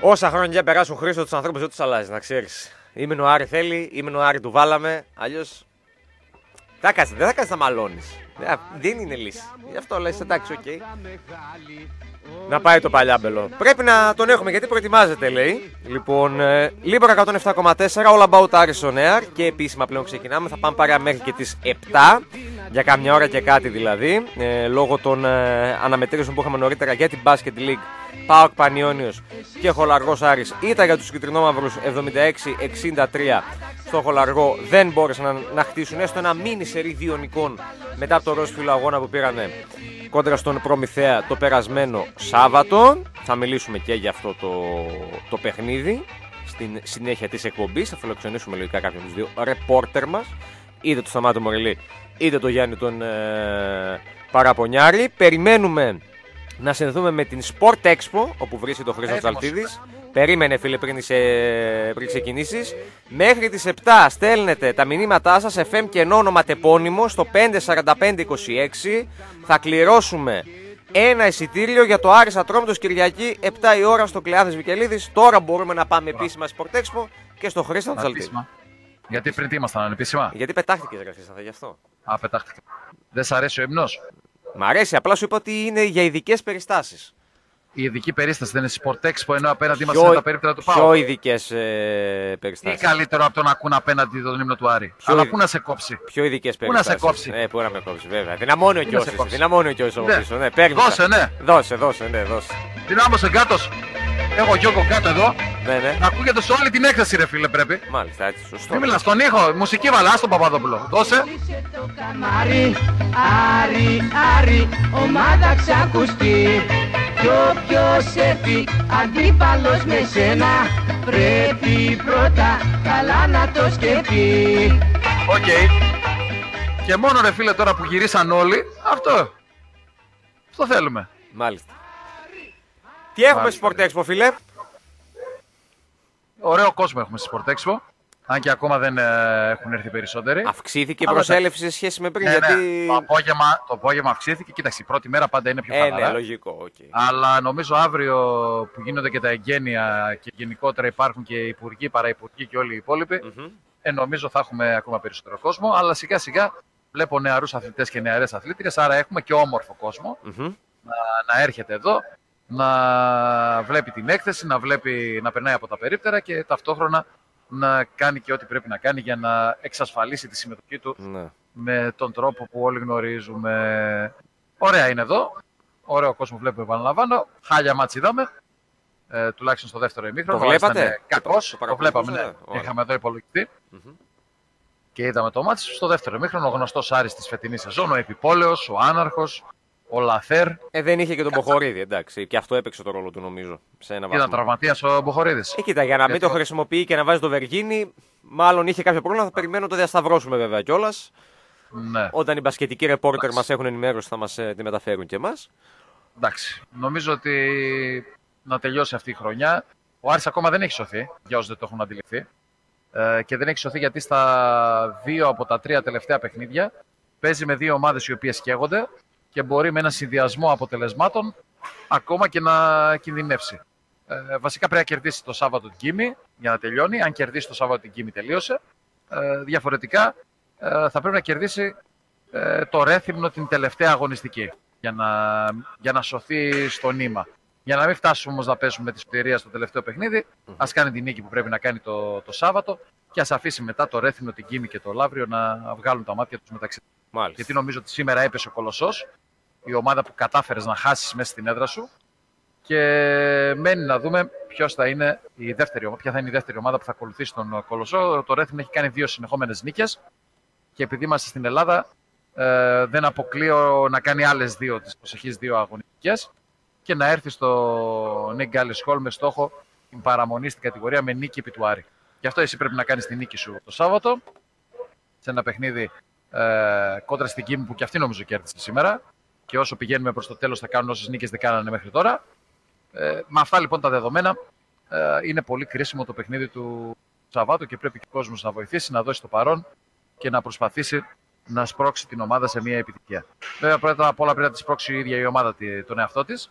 Όσα χρόνια περάσουν Χρήστο τους ανθρώπους δεν τους αλλάζει, να ξέρεις. Είμαι ο Άρη θέλει, είμαι ο Άρη του βάλαμε. Αλλιώς. Δεν θα κάτσει να μαλώνεις. Δεν είναι λύση. Γι' αυτό λες, εντάξει, οκ. Να πάει το παλιάμπελο. Πρέπει να τον έχουμε γιατί προετοιμάζεται, λέει. Λοιπόν, ε, Libra 107,4, All About Aris on air. Και επίσημα πλέον ξεκινάμε. Θα πάμε παρέα μέχρι και τις 7. Για καμιά ώρα και κάτι δηλαδή. Ε, λόγω των ε, αναμετρήσεων που είχαμε νωρίτερα για την Basket League. Πάοκ Πανιόνιος και Χολαργός Άρης ήταν για τους κυτρινόμαυρους 76-63 στο Χολαργό δεν μπόρεσαν να, να χτίσουν έστω ένα μίνι σερί δύο μετά από το ρόσφυλο αγώνα που πήρανε κόντρα στον Προμηθέα το περασμένο Σάββατο. Θα μιλήσουμε και για αυτό το, το παιχνίδι στην συνέχεια της εκπομπής. Θα φιλοξενήσουμε λογικά κάποιον από τους δύο ρεπόρτερ μας, είτε το Σταμάτο Μορελή είτε το Γιάννη τον ε, Παραπονιάρη. Περιμένουμε να συνδεθούμε με την Sport Expo, όπου βρίσκεται ο Χρήστος Τσαλτίδης. Περίμενε φίλε πριν, είσαι, πριν ξεκινήσεις. Μέχρι τις 7 στέλνετε τα μηνύματά σας FM και όνομα τεπώνυμο στο 54526. Θα κληρώσουμε ένα εισιτήριο για το Άρης Ατρόμητος Κυριακή 7 η ώρα στο Κλεάδης Βικελίδης. Τώρα μπορούμε να πάμε επίσημα Sport Expo και στο Χρήστο Τσαλτίδη. Γιατί πριν τι ήμασταν ανεπίσημα; Γιατί πετάχτηκε ρε θα γι' αυτό. Α, πετάχτηκε. Δεν σ' αρέσει ο ύμνος; Μ' αρέσει, απλά σου είπα ότι είναι για ειδικές περιστάσεις. Η ειδική περίσταση δεν είναι Sport Expo ενώ απέναντι μας είναι τα περίπτερα του Πάου. Πιο ειδικές ε, περιστάσεις. Ή καλύτερο από το να ακούν απέναντι τον ύμνο του Άρη. Πιο... Αλλά πού να σε κόψει; Πιο ειδικές περιστάσει. Πού να σε κόψει; Ε, πού να με κόψει, βέβαια. Δυναμώνει ο κιό. Δυναμώνει ο κιό ναι. πίσω. Ναι, δώσε, ναι. Δώσε, δώσε, ναι, δώσε. Δυνάμωσε κάτω. Έχω Γιώργο κάτω εδώ. Ναι, ναι. Να ακούγεται σε όλη την έκθεση, ρε φίλε, πρέπει. Μάλιστα, έτσι, σωστό. Μην μιλά στον ήχο, μουσική βαλά στον Παπαδόπουλο. Δώσε. Άρη, Άρη, ομάδα ξακουστή. Κι όποιος έρθει αντίπαλος με σένα Πρέπει πρώτα καλά να το σκεφτεί OK, okay. Και μόνο ρε φίλε τώρα που γυρίσαν όλοι Αυτό Αυτό θέλουμε Μάλιστα Τι έχουμε στη Sport Expo φίλε; Ωραίο κόσμο έχουμε στη Sport Expo αν και ακόμα δεν ε, έχουν έρθει περισσότεροι. Αυξήθηκε η προσέλευση σε σχέση με πριν. Ναι, γιατί... ναι. Το, απόγευμα, το απόγευμα αυξήθηκε. Κοίταξε, η πρώτη μέρα πάντα είναι πιο ε, χαλαρά. Ναι, λογικό. Okay. Αλλά νομίζω αύριο που γίνονται και τα εγγένεια και γενικότερα υπάρχουν και υπουργοί, παραυπουργοί και όλοι οι υπόλοιποι, mm-hmm. ε, νομίζω θα έχουμε ακόμα περισσότερο κόσμο. Αλλά σιγά σιγά βλέπω νεαρούς αθλητές και νεαρές αθλήτριες, άρα έχουμε και όμορφο κόσμο mm-hmm. να, να έρχεται εδώ, να βλέπει την έκθεση, να, βλέπει, να περνάει από τα περίπτερα και ταυτόχρονα να κάνει και ό,τι πρέπει να κάνει για να εξασφαλίσει τη συμμετοχή του ναι. με τον τρόπο που όλοι γνωρίζουμε. Ωραία είναι εδώ. Ωραίο κόσμο βλέπουμε, επαναλαμβάνω. Χάλια μάτς είδαμε. Ε, τουλάχιστον στο δεύτερο ημίχρονο. Το βλέπατε; Κακός. Το, το, βλέπαμε, ναι. Είχαμε εδώ υπολογιστή. Mm-hmm. Και είδαμε το μάτς. Στο δεύτερο ημίχρονο ο γνωστός Άρης της φετινής σεζόν, ο Επιπόλαιος, ο Άναρχος, ο Λαθέρ. Ε, δεν είχε και τον Μποχορίδη, εντάξει. Και αυτό έπαιξε το ρόλο του, νομίζω. Σε ένα Ήταν τραυματία ο Μποχορίδης. Ε, κοίτα, για να μην το χρησιμοποιεί και να βάζει το Βεργίνη, μάλλον είχε κάποιο πρόβλημα. Θα περιμένω το διασταυρώσουμε βέβαια κιόλας. Ναι. Όταν οι μπασκετικοί ρεπόρτερ μας έχουν ενημέρωση, θα μας ε, τη μεταφέρουν και εμάς. Εντάξει. Νομίζω ότι να τελειώσει αυτή η χρονιά. Ο Άρης ακόμα δεν έχει σωθεί, για όσους δεν το έχουν αντιληφθεί. Ε, και δεν έχει σωθεί γιατί στα δύο από τα τρία τελευταία παιχνίδια παίζει με δύο ομάδες οι οποίες καίγονται και μπορεί με ένα συνδυασμό αποτελεσμάτων ακόμα και να κινδυνεύσει. Ε, βασικά πρέπει να κερδίσει το Σάββατο την Κίμη για να τελειώνει. Αν κερδίσει το Σάββατο την Κίμη, τελείωσε. Ε, διαφορετικά ε, θα πρέπει να κερδίσει ε, το Ρέθυμνο την τελευταία αγωνιστική για να, για να σωθεί στο νήμα. Για να μην φτάσουμε όμως να πέσουμε με τη σωτηρία στο τελευταίο παιχνίδι, ας κάνει την νίκη που πρέπει να κάνει το, το Σάββατο και ας αφήσει μετά το Ρέθυμνο, την Κίμη και το Λαύριο να βγάλουν τα μάτια τους μεταξύ τους. Γιατί νομίζω ότι σήμερα έπεσε ο Κολοσσός η ομάδα που κατάφερες να χάσεις μέσα στην έδρα σου και μένει να δούμε ποιος θα είναι η δεύτερη, ποια θα είναι η δεύτερη ομάδα που θα ακολουθήσει τον Κολοσσό. Το Ρέθιν έχει κάνει δύο συνεχόμενες νίκες και επειδή είμαστε στην Ελλάδα, ε, δεν αποκλείω να κάνει άλλες δύο τις προσεχείς δύο αγωνιστικές και να έρθει στο Νίγκ Χολ με στόχο την παραμονή στην κατηγορία με νίκη επί του Άρη. Γι' αυτό εσύ πρέπει να κάνεις τη νίκη σου το Σάββατο σε ένα παιχνίδι ε, κόντρα στην Κίμη που και αυτή νομίζω κέρδισε σήμερα και όσο πηγαίνουμε προς το τέλος θα κάνουν όσες νίκες δεν κάνανε μέχρι τώρα. Ε, με αυτά λοιπόν τα δεδομένα ε, είναι πολύ κρίσιμο το παιχνίδι του Σαββάτου και πρέπει και ο κόσμος να βοηθήσει, να δώσει το παρόν και να προσπαθήσει να σπρώξει την ομάδα σε μια επιτυχία. Βέβαια, πρώτα απ' όλα πρέπει να τη σπρώξει η ίδια η ομάδα τον εαυτό της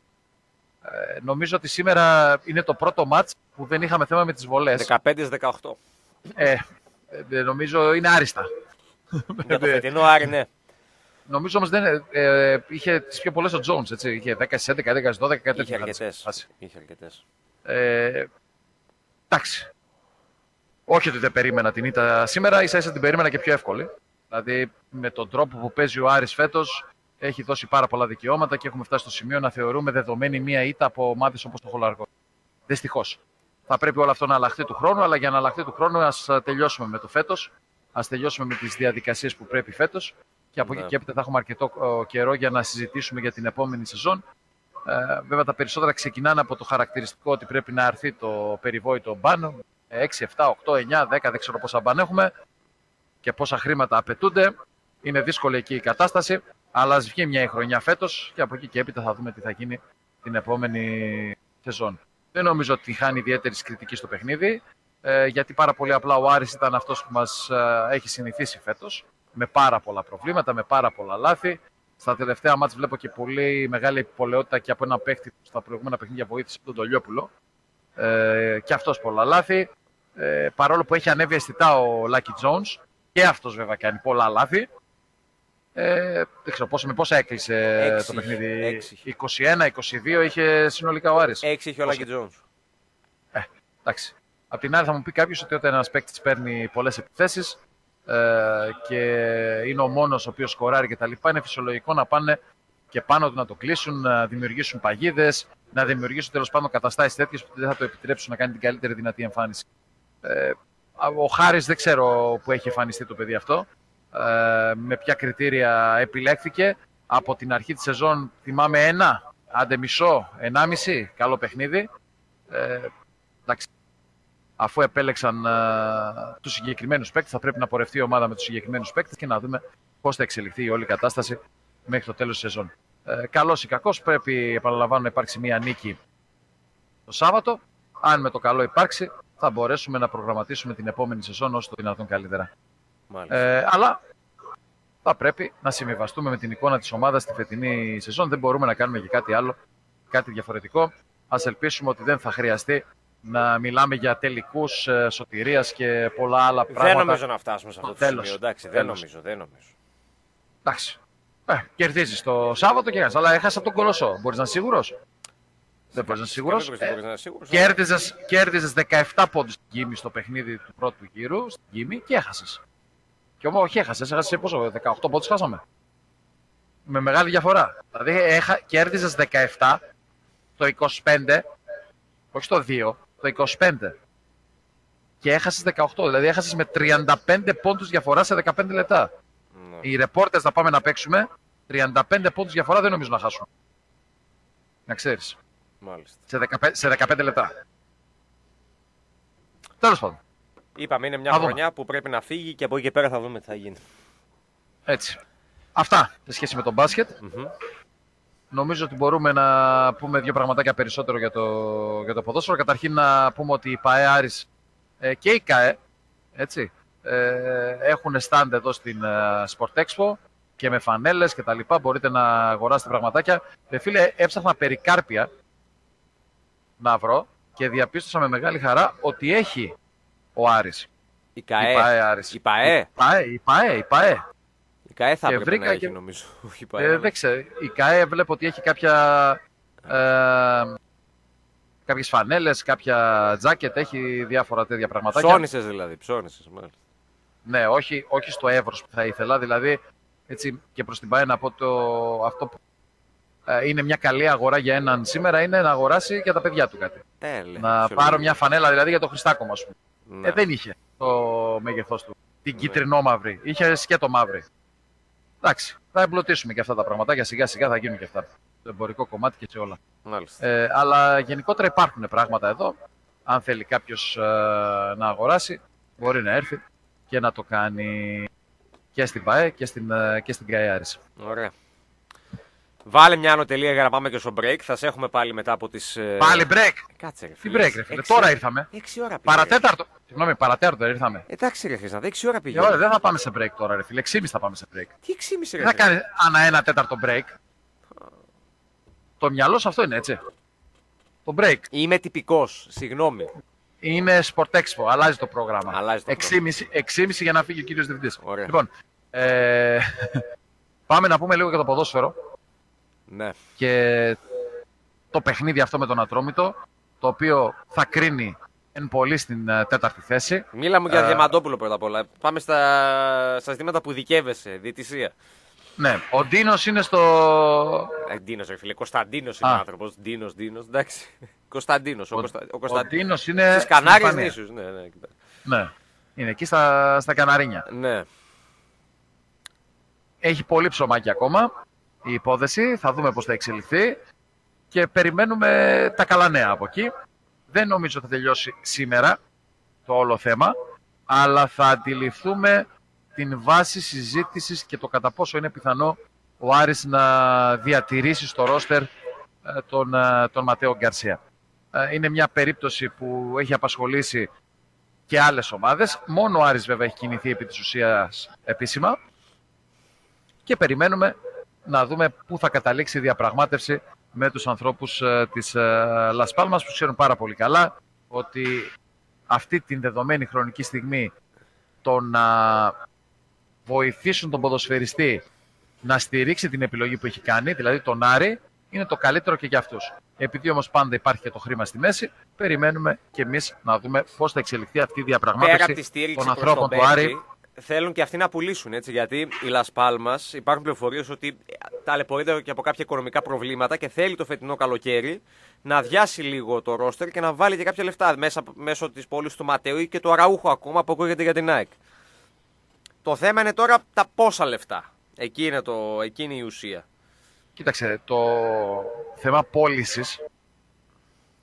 Ε, νομίζω ότι σήμερα είναι το πρώτο μάτς που δεν είχαμε θέμα με τις βολές. 15-18. Ε, ε, νομίζω είναι άριστα. Για το φετινό Άρη, ναι. Νομίζω όμως δεν, ε, ε, είχε τις πιο πολλές ο Jones, έτσι. Είχε 10-11, 10-12, κάτι Είχε τέτοιο. αρκετές. Είχε αρκετές. Ε, εντάξει. Όχι ότι δεν περίμενα την ήττα σήμερα, ίσα ίσα την περίμενα και πιο εύκολη. Δηλαδή με τον τρόπο που παίζει ο Άρης φέτος έχει δώσει πάρα πολλά δικαιώματα και έχουμε φτάσει στο σημείο να θεωρούμε δεδομένη μία ήττα από ομάδες όπως το Χολαργό. Δυστυχώς. Θα πρέπει όλο αυτό να αλλάχθεί του χρόνου, αλλά για να αλλάχθεί του χρόνου ας τελειώσουμε με το φέτος. Α τελειώσουμε με τις διαδικασίες που πρέπει φέτος. Και από Ναι. εκεί και έπειτα θα έχουμε αρκετό ε, καιρό για να συζητήσουμε για την επόμενη σεζόν. Ε, βέβαια τα περισσότερα ξεκινάνε από το χαρακτηριστικό ότι πρέπει να έρθει το περιβόητο μπαν. 6, 7, 8, 9, 10, δεν ξέρω πόσα μπαν έχουμε και πόσα χρήματα απαιτούνται. Είναι δύσκολη εκεί η κατάσταση, αλλά ας βγει μια χρονιά φέτος και από εκεί και έπειτα θα δούμε τι θα γίνει την επόμενη σεζόν. Δεν νομίζω ότι χάνει ιδιαίτερη κριτική στο παιχνίδι, ε, γιατί πάρα πολύ απλά ο Άρης ήταν αυτός που μας έχει συνηθίσει φέτος, με πάρα πολλά προβλήματα, με πάρα πολλά λάθη. Στα τελευταία μάτς βλέπω και πολύ μεγάλη επιπολαιότητα και από ένα παίχτη που στα προηγούμενα παιχνίδια βοήθησε τον Τολιόπουλο. Ε, και αυτός πολλά λάθη. Ε, παρόλο που έχει ανέβει αισθητά ο Λάκη Jones και αυτός βέβαια κάνει πολλά λάθη. Ε, δεν ξέρω πόσο, με πόσα έκλεισε Έξι το παιχνίδι. είχε, 21-22 είχε συνολικά ο Άρης. Έξι είχε ο Λάκη Τζόνς. Εντάξει. Απ' την άλλη θα μου πει κάποιος ότι όταν ένας παίκτης παίρνει πολλές επιθέσεις ε, και είναι ο μόνος ο οποίος σκοράρει κτλ., είναι φυσιολογικό να πάνε και πάνω του να το κλείσουν, να δημιουργήσουν παγίδες, να δημιουργήσουν τέλος πάντων καταστάσεις τέτοιες που δεν θα το επιτρέψουν να κάνει την καλύτερη δυνατή εμφάνιση. Ε, ο Χάρης δεν ξέρω που έχει εμφανιστεί το παιδί αυτό, ε, με ποια κριτήρια επιλέχθηκε. Από την αρχή της σεζόν θυμάμαι ένα, άντε μισό, ενάμιση, καλό παιχνίδι. Ε, εντάξει, αφού επέλεξαν ε, τους συγκεκριμένους παίκτες, θα πρέπει να πορευτεί η ομάδα με τους συγκεκριμένους παίκτες και να δούμε πώς θα εξελιχθεί η όλη κατάσταση μέχρι το τέλος της σεζόν. Ε, καλός ή κακός, πρέπει, επαναλαμβάνω, να υπάρξει μία νίκη το Σάββατο. Αν με το καλό υπάρξει, θα μπορέσουμε να προγραμματίσουμε την επόμενη σεζόν όσο το δυνατόν καλύτερα. Μάλιστα. Ε, αλλά θα πρέπει να συμβιβαστούμε με την εικόνα της ομάδας στη φετινή σεζόν. Δεν μπορούμε να κάνουμε και κάτι άλλο, κάτι διαφορετικό. Ας ελπίσουμε ότι δεν θα χρειαστεί να μιλάμε για τελικούς ε, σωτηρίας και πολλά άλλα δεν πράγματα. νομίζω να φτάσουμε σε αυτό το Τέλος. σημείο. Εντάξει, δεν Τέλος. νομίζω, δεν νομίζω. Εντάξει. Ε, κερδίζεις το Σάββατο και έχασες, αλλά έχασα από τον Κολοσσό. Μπορείς να είσαι σίγουρος; Δεν μπορείς να είσαι σίγουρος; Δεν μπορείς Ε, να είσαι σίγουρος. Κέρδιζες, κέρδιζες 17 πόντους στην Κίμη στο παιχνίδι του πρώτου γύρου, στην Κίμη και έχασες. Και όμως όχι έχασες, έχασες πόσο, 18 πόντους χάσαμε. Με μεγάλη διαφορά. Δηλαδή έχα, κέρδιζες 17, το 25, όχι το 2, το 25. Και έχασες 18, δηλαδή έχασες με 35 πόντους διαφορά σε 15 λεπτά. Ναι. Οι ρεπόρτες να πάμε να παίξουμε, 35 πόντους διαφορά δεν νομίζω να χάσουν. Να ξέρεις Μάλιστα. σε 15, σε 15 λεπτά. Τέλος πάντων. Είπαμε, είναι μια Θα δούμε. χρονιά που πρέπει να φύγει και από εκεί και πέρα θα δούμε τι θα γίνει. Έτσι. Αυτά σε σχέση με τον μπάσκετ. Μμμ. Νομίζω ότι μπορούμε να πούμε δύο πραγματάκια περισσότερο για το, για το ποδόσφαιρο. Καταρχήν να πούμε ότι η ΠαΕ Άρης ε, και η ΚΑΕ έτσι, ε, έχουν stand εδώ στην ε, Sport Expo και με φανέλες και τα λοιπά. Μπορείτε να αγοράσετε πραγματάκια. Ε, φίλε, έψαχνα περικάρπια να βρω και διαπίστωσα με μεγάλη χαρά ότι έχει ο Άρης. Η Η ΠαΕ ΚΑΕ. Άρης. Η ΠαΕ. Η ΠαΕ, η ΠαΕ, η ΠαΕ. Η ΚΑΕ θα Και έπρεπε βρήκα να έχει και- νομίζω. Όχι η Ε, ΠαΕ. δεν ξέρω. Η ΚΑΕ βλέπω ότι έχει κάποια. Ε, κάποιες φανέλες, κάποια τζάκετ, έχει διάφορα τέτοια πραγματάκια. Ψώνισες δηλαδή, ψώνισες. μάλιστα. Ναι, όχι, όχι στο εύρος που θα ήθελα. Δηλαδή, έτσι και προς την ΠΑΕ να πω το, αυτό που ε, είναι μια καλή αγορά για έναν σήμερα είναι να αγοράσει για τα παιδιά του κάτι. Ε, λέει, να φυσιολογικό. πάρω μια φανέλα δηλαδή για το Χριστάκο ας πούμε. Ναι. Ε, δεν είχε το μέγεθός του. Την κίτρινο μαύρη. Είχε σκέτο μαύρη. Εντάξει, θα εμπλουτίσουμε και αυτά τα πραγματάκια. Σιγά σιγά θα γίνουν και αυτά. Το εμπορικό κομμάτι και σε όλα. Μάλιστα. Ε, αλλά γενικότερα υπάρχουν πράγματα εδώ. Αν θέλει κάποιος να αγοράσει, μπορεί να έρθει και να το κάνει και στην ΠαΕ και στην, ε, και στην ΚΑΕΑΡΙΣ. Ωραία. Βάλε μια ανωτελεία για να πάμε και στο break. Θα σε έχουμε πάλι μετά από τις... ε, Πάλι break! Κάτσε ρε Τι φίλε. break, ρε φίλε. Έξι Τώρα ώρα- ήρθαμε. Έξι ώρα πήγε. Παρατέταρτο. Συγγνώμη, παρατέταρτο δεν ήρθαμε. Εντάξει ρε Χρυσάνθα, έξι ώρα Και πήγε. ωραία, δεν θα πάμε σε break τώρα, ρε φίλε. 6,5 θα πάμε σε break. Τι εξήμιση ρε Δεν θα Χρυσάνθα. κάνεις ανά ένα τέταρτο break. Το μυαλό σου αυτό είναι έτσι. το break. Είμαι τυπικός, συγγνώμη. Είναι Sport Expo, αλλάζει το πρόγραμμα. Αλλάζει το 6,5 6,5 για να φύγει ο κύριος διευθυντής. Ωραία. Λοιπόν, ε, πάμε να πούμε λίγο για το ποδόσφαιρο Ναι. και το παιχνίδι αυτό με τον Ατρόμητο, το οποίο θα κρίνει εν πολύ στην ε, τέταρτη θέση. Μίλα μου για Ε, Διαμαντόπουλο πρώτα απ' όλα. Πάμε στα, στα ζητήματα που δικαίβεσαι, διαιτησία. Ναι, ο Ντίνος είναι στο... Ε, Ντίνος, ρε φίλε. Κωνσταντίνος είναι ο Α. άνθρωπος. Ντίνος, Ντίνος. Εντάξει. Κωνσταντίνος. Ο, Ο, Κωνστα... ο ο Κωνσταντίνο. Ντίνος είναι Στις στην Κανάριες Ισπανία. νήσους. Ναι, ναι, εκεί πέρα. Ναι, είναι εκεί στα, στα Καναρίνια. ναι. Έχει πολύ ψωμάκι ακόμα η υπόθεση, θα δούμε πώς θα εξελιχθεί και περιμένουμε τα καλά νέα από εκεί. Δεν νομίζω θα τελειώσει σήμερα το όλο θέμα, αλλά θα αντιληφθούμε την βάση συζήτησης και το κατά πόσο είναι πιθανό ο Άρης να διατηρήσει στο ρόστερ ε, τον, ε, τον Ματέο Γκαρσία. Ε, Είναι μια περίπτωση που έχει απασχολήσει και άλλες ομάδες. Μόνο ο Άρης βέβαια έχει κινηθεί επί της ουσίας επίσημα και περιμένουμε να δούμε πού θα καταλήξει η διαπραγμάτευση με τους ανθρώπους ε, της ε, Las Palmas που ξέρουν πάρα πολύ καλά ότι αυτή την δεδομένη χρονική στιγμή το να βοηθήσουν τον ποδοσφαιριστή να στηρίξει την επιλογή που έχει κάνει, δηλαδή τον Άρη, είναι το καλύτερο και για αυτούς. Επειδή όμως πάντα υπάρχει και το χρήμα στη μέση, περιμένουμε και εμείς να δούμε πώς θα εξελιχθεί αυτή η Πέρα από τη διαπραγμάτευση στήριξη των προς τον ανθρώπων του παίκτη, Άρη. Θέλουν και αυτοί να πουλήσουν. Έτσι, γιατί η Las Palmas υπάρχουν πληροφορίες ότι ταλαιπωρείται και από κάποια οικονομικά προβλήματα και θέλει το φετινό καλοκαίρι να αδειάσει λίγο το ρόστερ και να βάλει και κάποια λεφτά μέσα, μέσω της πόλης του Ματέου ή και του Αραούχου ακόμα που ακούγεται για την ΑΕΚ. Το θέμα είναι τώρα τα πόσα λεφτά. Εκεί είναι, το, εκεί είναι η ουσία. Κοίταξε, το θέμα πώλησης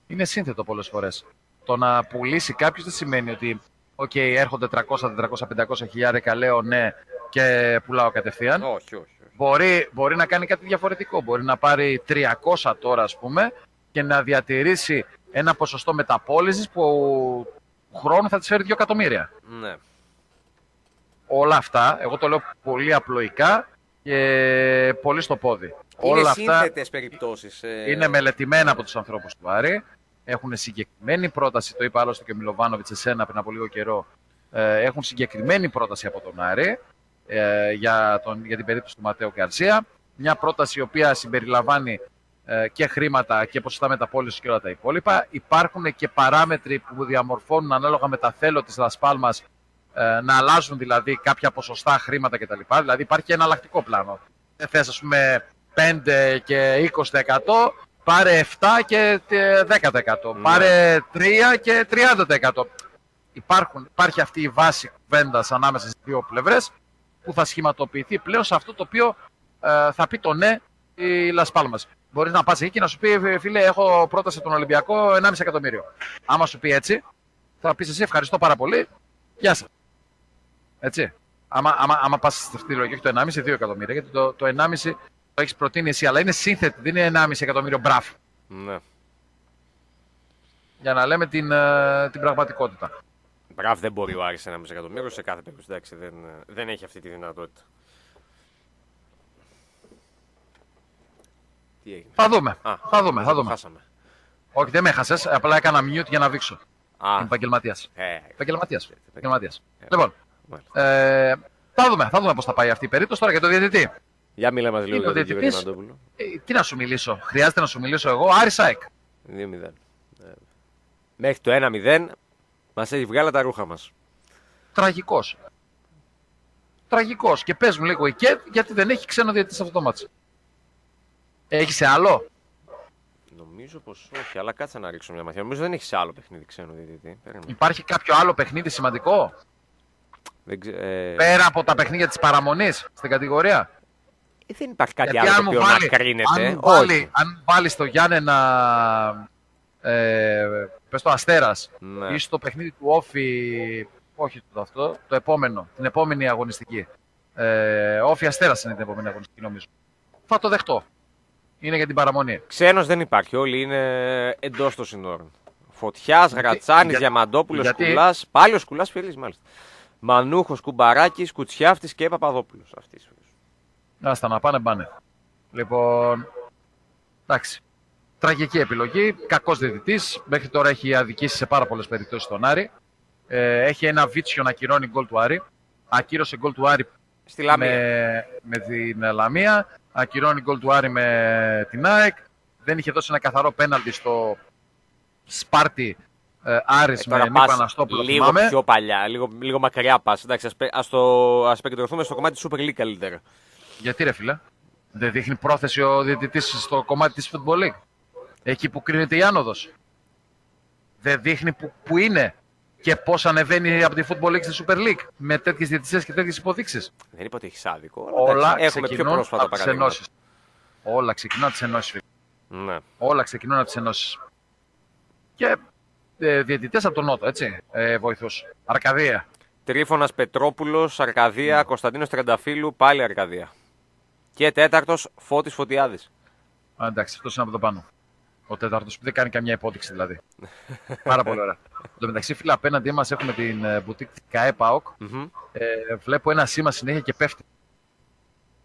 είναι σύνθετο πολλές φορές. Το να πουλήσει κάποιος δεν σημαίνει ότι οκ, έρχονται 300, 400, 500 χιλιάρικα, λέω ναι και πουλάω κατευθείαν. Όχι, όχι. όχι. Μπορεί, μπορεί να κάνει κάτι διαφορετικό. Μπορεί να πάρει 300 τώρα, ας πούμε, και να διατηρήσει ένα ποσοστό μεταπώλησης που χρόνου θα της φέρει 2 εκατομμύρια. Ναι. Όλα αυτά, εγώ το λέω πολύ απλοϊκά και πολύ στο πόδι. Είναι Όλα αυτά σύνθετες περιπτώσεις. είναι μελετημένα από τους ανθρώπους του Άρη. Έχουν συγκεκριμένη πρόταση, το είπα άλλωστε και ο Μιλοβάνοβιτς εσένα πριν από λίγο καιρό, ε, έχουν συγκεκριμένη πρόταση από τον Άρη ε, για, τον, για την περίπτωση του Ματέο Γκαρσία. Μια πρόταση η οποία συμπεριλαμβάνει ε, και χρήματα και ποσοστά μεταπόλησης και όλα τα υπόλοιπα. Υπάρχουν και παράμετροι που διαμορφώνουν ανάλογα με τα θέλω της Λασπάλμας ε, να αλλάζουν δηλαδή κάποια ποσοστά χρήματα κτλ. Δηλαδή υπάρχει ένα αλλακτικό πλάνο. Δεν θες ας πούμε 5 και 20%, πάρε 7 και ε, 10%. Πάρε 3 και 30%. Υπάρχουν, υπάρχει αυτή η βάση κουβέντας ανάμεσα στις δύο πλευρές που θα σχηματοποιηθεί πλέον σε αυτό το οποίο ε, θα πει το ναι η Las Palmas. Μπορείς να πας εκεί και να σου πει φίλε έχω πρόταση από τον Ολυμπιακό 1,5 εκατομμύριο. Άμα σου πει έτσι θα πεις εσύ ευχαριστώ πάρα πολύ, γεια σας. Έτσι. Άμα, άμα, άμα πας σε αυτή τη λογική, όχι το 1,5, 2 εκατομμύρια, γιατί το, το 1,5 το έχεις προτείνει εσύ, αλλά είναι σύνθετη, δεν είναι 1,5 εκατομμύριο μπραφ. Ναι. Για να λέμε την, ε, την πραγματικότητα. Μπράβο, δεν μπορεί ο Άρης ένα μισό εκατομμύριο σε κάθε περίπτωση. Εντάξει, δεν, δεν έχει αυτή τη δυνατότητα. Τι έγινε; Θα δούμε. Α, θα δούμε, θα δούμε. Χάσαμε. Όχι, δεν με έχασες, απλά έκανα mute για να βήξω. Α, Είμαι επαγγελματίας. ε, Επαγγελματίας. Ε, Επαγγελματίας. ε, Λοιπόν, μάλιστα. ε, θα δούμε, θα δούμε πώς θα πάει αυτή η περίπτωση τώρα για το διαιτητή. Για μίλα μας λίγο Είναι ο για τον κύριο διαιτητής. Διαμαντόπουλο. Ε, τι να σου μιλήσω, χρειάζεται να σου μιλήσω εγώ, Άρη Σάικ. 2-0. Ε, Μέχρι το 1-0 μας έχει βγάλει τα ρούχα μας. Τραγικός. Τραγικός. Και πες μου λίγο η ΚΕΤ γιατί δεν έχει ξένο διαιτητή σε αυτό το μάτσο. Έχει σε άλλο; Νομίζω πως όχι, αλλά κάτσε να ρίξω μια μαθιά. Νομίζω δεν έχει σε άλλο παιχνίδι ξένο διαιτητή. Περίμενε. Υπάρχει κάποιο άλλο παιχνίδι σημαντικό; Δεν ξε... ε, Πέρα από τα παιχνίδια της παραμονής στην κατηγορία; Ε, δεν υπάρχει κάτι Γιατί άλλο αν το μου οποίο βάλει, να κρίνεται. αν μου βάλει, όχι. αν βάλει στο Γιάννενα ε, πες το Αστέρας Ναι. ή στο παιχνίδι του Όφη, όχι το αυτό, το επόμενο, την επόμενη αγωνιστική. Ε, Όφη Αστέρας είναι την επόμενη αγωνιστική νομίζω. Θα το δεχτώ. Είναι για την παραμονή. Ξένος δεν υπάρχει. Όλοι είναι εντός των συνόρων. Φωτιάς, Γρατσάνης, για- Διαμαντόπουλος, γιατί- Σκουλάς. Πάλι ο Σκουλάς φίλης μάλιστα. Μανούχος, Κουμπαράκης, Κουτσιάφτης και Παπαδόπουλος. Αυτής. Άστα να πάνε πάνε. Λοιπόν, εντάξει. Τραγική επιλογή. Κακός διαιτητής. Μέχρι τώρα έχει αδικήσει σε πάρα πολλές περιπτώσεις τον Άρη. Ε, έχει ένα βίτσιο να ακυρώνει γκολ του Άρη. Ακύρωσε γκολ του Άρη Στη Λαμία. με, με την Λαμία. Ακυρώνει γκολ του Άρη με την ΑΕΚ. Δεν είχε δώσει ένα καθαρό πέναλτι στο Σπάρτι ε, Άρης Ε, με τώρα Νίκο πας Αναστόπουλο. λίγο θυμάμαι. πιο παλιά, λίγο, λίγο μακριά πας. Εντάξει, ας, πε- ας, το, ας επικεντρωθούμε στο κομμάτι της Super League καλύτερα. Γιατί ρε φίλε; Δεν δείχνει πρόθεση ο διαιτητής στο κομμάτι της Football League. Εκεί που κρίνεται η άνοδος. Δεν δείχνει που, που είναι και πώς ανεβαίνει από τη Football League στη Super League με τέτοιες διαιτησίες και τέτοιες υποδείξεις. Δεν είπα ότι έχεις άδικο. αλλά Όλα εντάξει, έχουμε πιο ξεκινούν πρόσφατα από τις παραδείγματα. ενώσεις. Όλα ξεκινούν από τις ενώσεις. φίλε. Ναι. Όλα ξεκινούν από τις ενώσεις. Και ε, διαιτητές από τον Νότο, έτσι, ε, βοηθούς. Αρκαδία. Τρίφωνας Πετρόπουλος, Αρκαδία, Κωνσταντίνος Τρενταφύλου, πάλι Αρκαδία. Και τέταρτος Φώτης Φωτιάδης. Α, εντάξει, αυτός είναι από το πάνω. Ο τέταρτος που δεν κάνει καμιά υπόδειξη δηλαδή. Πάρα πολύ ωραία. Εν τω μεταξύ, φίλε, απέναντί μας έχουμε την ε, μπουτίκ ΚΑΕ ΠΑΟΚ. Μμμ. Ε, βλέπω ένα σήμα συνέχεια και πέφτει. Το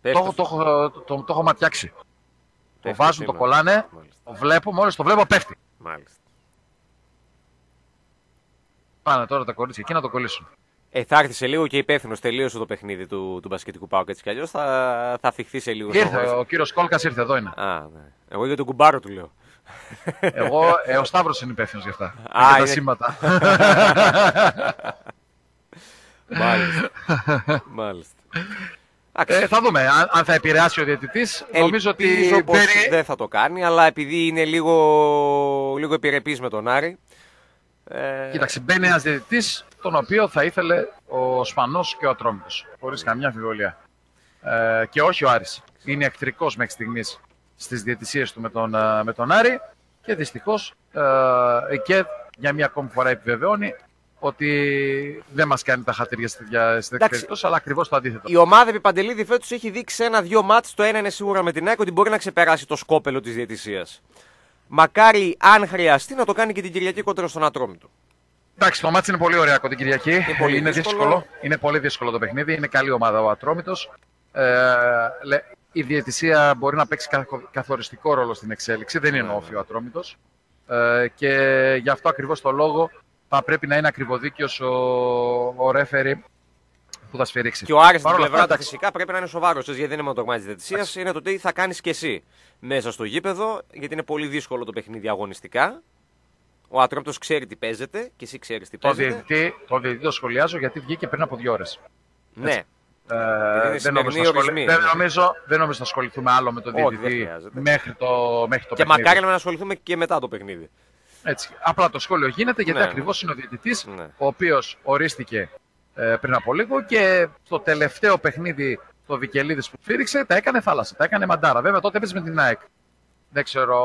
Πέφτει έχω, το, έχω, το, το, το έχω ματιάξει. Το Πέφτει βάζουν, το σήμερα. κολλάνε, Μάλιστα. το βλέπω, μόλις το βλέπω πέφτει. Μάλιστα. Πάνε τώρα τα κορίτσια εκεί να το κολλήσουν. Ε, θα έρθει σε λίγο και υπεύθυνος. Τελείωσε το παιχνίδι του, του μπασκετικού πάου έτσι κι αλλιώς. Θα, θα αφηχθεί σε λίγο. στον Ήρθε, χώρο. ο κύριος Κόλκας ήρθε, εδώ είναι. Α, ναι. Εγώ για τον κουμπάρο του λέω. Εγώ, ε, ο Σταύρος είναι υπεύθυνος γι' αυτά. Α, για τα είναι. σήματα. Μάλιστα. Μάλιστα. ε, Εντάξει. θα δούμε αν, αν θα επηρεάσει ο διαιτητής. Νομίζω ότι Ελπίζω πως μπαίνει- δεν θα το κάνει, αλλά επειδή είναι λίγο, λίγο επιρρεπής με τον Άρη. Ε, Κοίταξε, μπαίνει ένας διαιτητής, τον οποίο θα ήθελε ο Σπανός και ο Ατρόμητος. Χωρίς καμιά αμφιβολία. Ε, και όχι ο Άρης. Είναι εχθρικό μέχρι στιγμής στις διαιτησίες του με τον, ε, με τον Άρη και δυστυχώς ε, και για μια ακόμη φορά επιβεβαιώνει ότι δεν μας κάνει τα χατήρια στη τέτοια στη τέτοια Εντάξει. περίπτωση, αλλά ακριβώς το αντίθετο. η ομάδα επί Παντελίδη φέτος έχει δείξει σε ένα-δύο μάτς. Το ένα είναι σίγουρα με την ΑΕΚ ότι μπορεί να ξεπεράσει το σκόπελο της διαιτησίας. Μακάρι, αν χρειαστεί, να το κάνει και την Κυριακή κοντρα στον Ατρόμητο. Εντάξει, το μάτι είναι πολύ ωραίο την Κυριακή. Είναι, πολύ δύσκολο. δύσκολο. Είναι πολύ δύσκολο το παιχνίδι. Είναι καλή ομάδα ο Ατρόμητος. Ε, λέ- η διαιτησία μπορεί να παίξει καθο- καθοριστικό ρόλο στην εξέλιξη. Δεν είναι Ναι, όφη ο Ατρόμητος. Ε, και γι' αυτό ακριβώς το λόγο θα πρέπει να είναι ακριβοδίκαιος ο, ο ρέφερη που θα σφυρίξει. Και ο Άρης στην Παρ' όλα πλευρά αυτά, του εντάξει, φυσικά πρέπει να είναι σοβαρός. Γιατί δεν είναι μόνο το κομμάτι της διαιτησίας, είναι το τι θα κάνεις και εσύ μέσα στο γήπεδο. Γιατί είναι πολύ δύσκολο το παιχνίδι αγωνιστικά. Ο Ατρόμητο ξέρει τι παίζεται και εσύ ξέρεις τι Το παίζεται. διαιτητή, το διαιτητή το σχολιάζω γιατί βγήκε πριν από δύο ώρες. Ναι, Ε, είναι δεν, νομίζω σημερινοί να ασχολη- ορισμοί, δεν, ναι. νομίζω, δεν νομίζω να ασχοληθούμε άλλο με τον Όχι, δεν διαιτητή χρειάζεται. μέχρι το, μέχρι το και παιχνίδι. μακάρι να ασχοληθούμε και μετά το παιχνίδι. Έτσι. Απλά το σχόλιο γίνεται γιατί Ναι. ακριβώς είναι ο διαιτητή, Ναι. ο οποίος ορίστηκε ε, πριν από λίγο και στο τελευταίο παιχνίδι το Βικελίδης που φύριξε τα έκανε θάλασσα, τα έκανε μαντάρα. Βέβαια τότε έπαιζε με την ΑΕΚ. Δεν ξέρω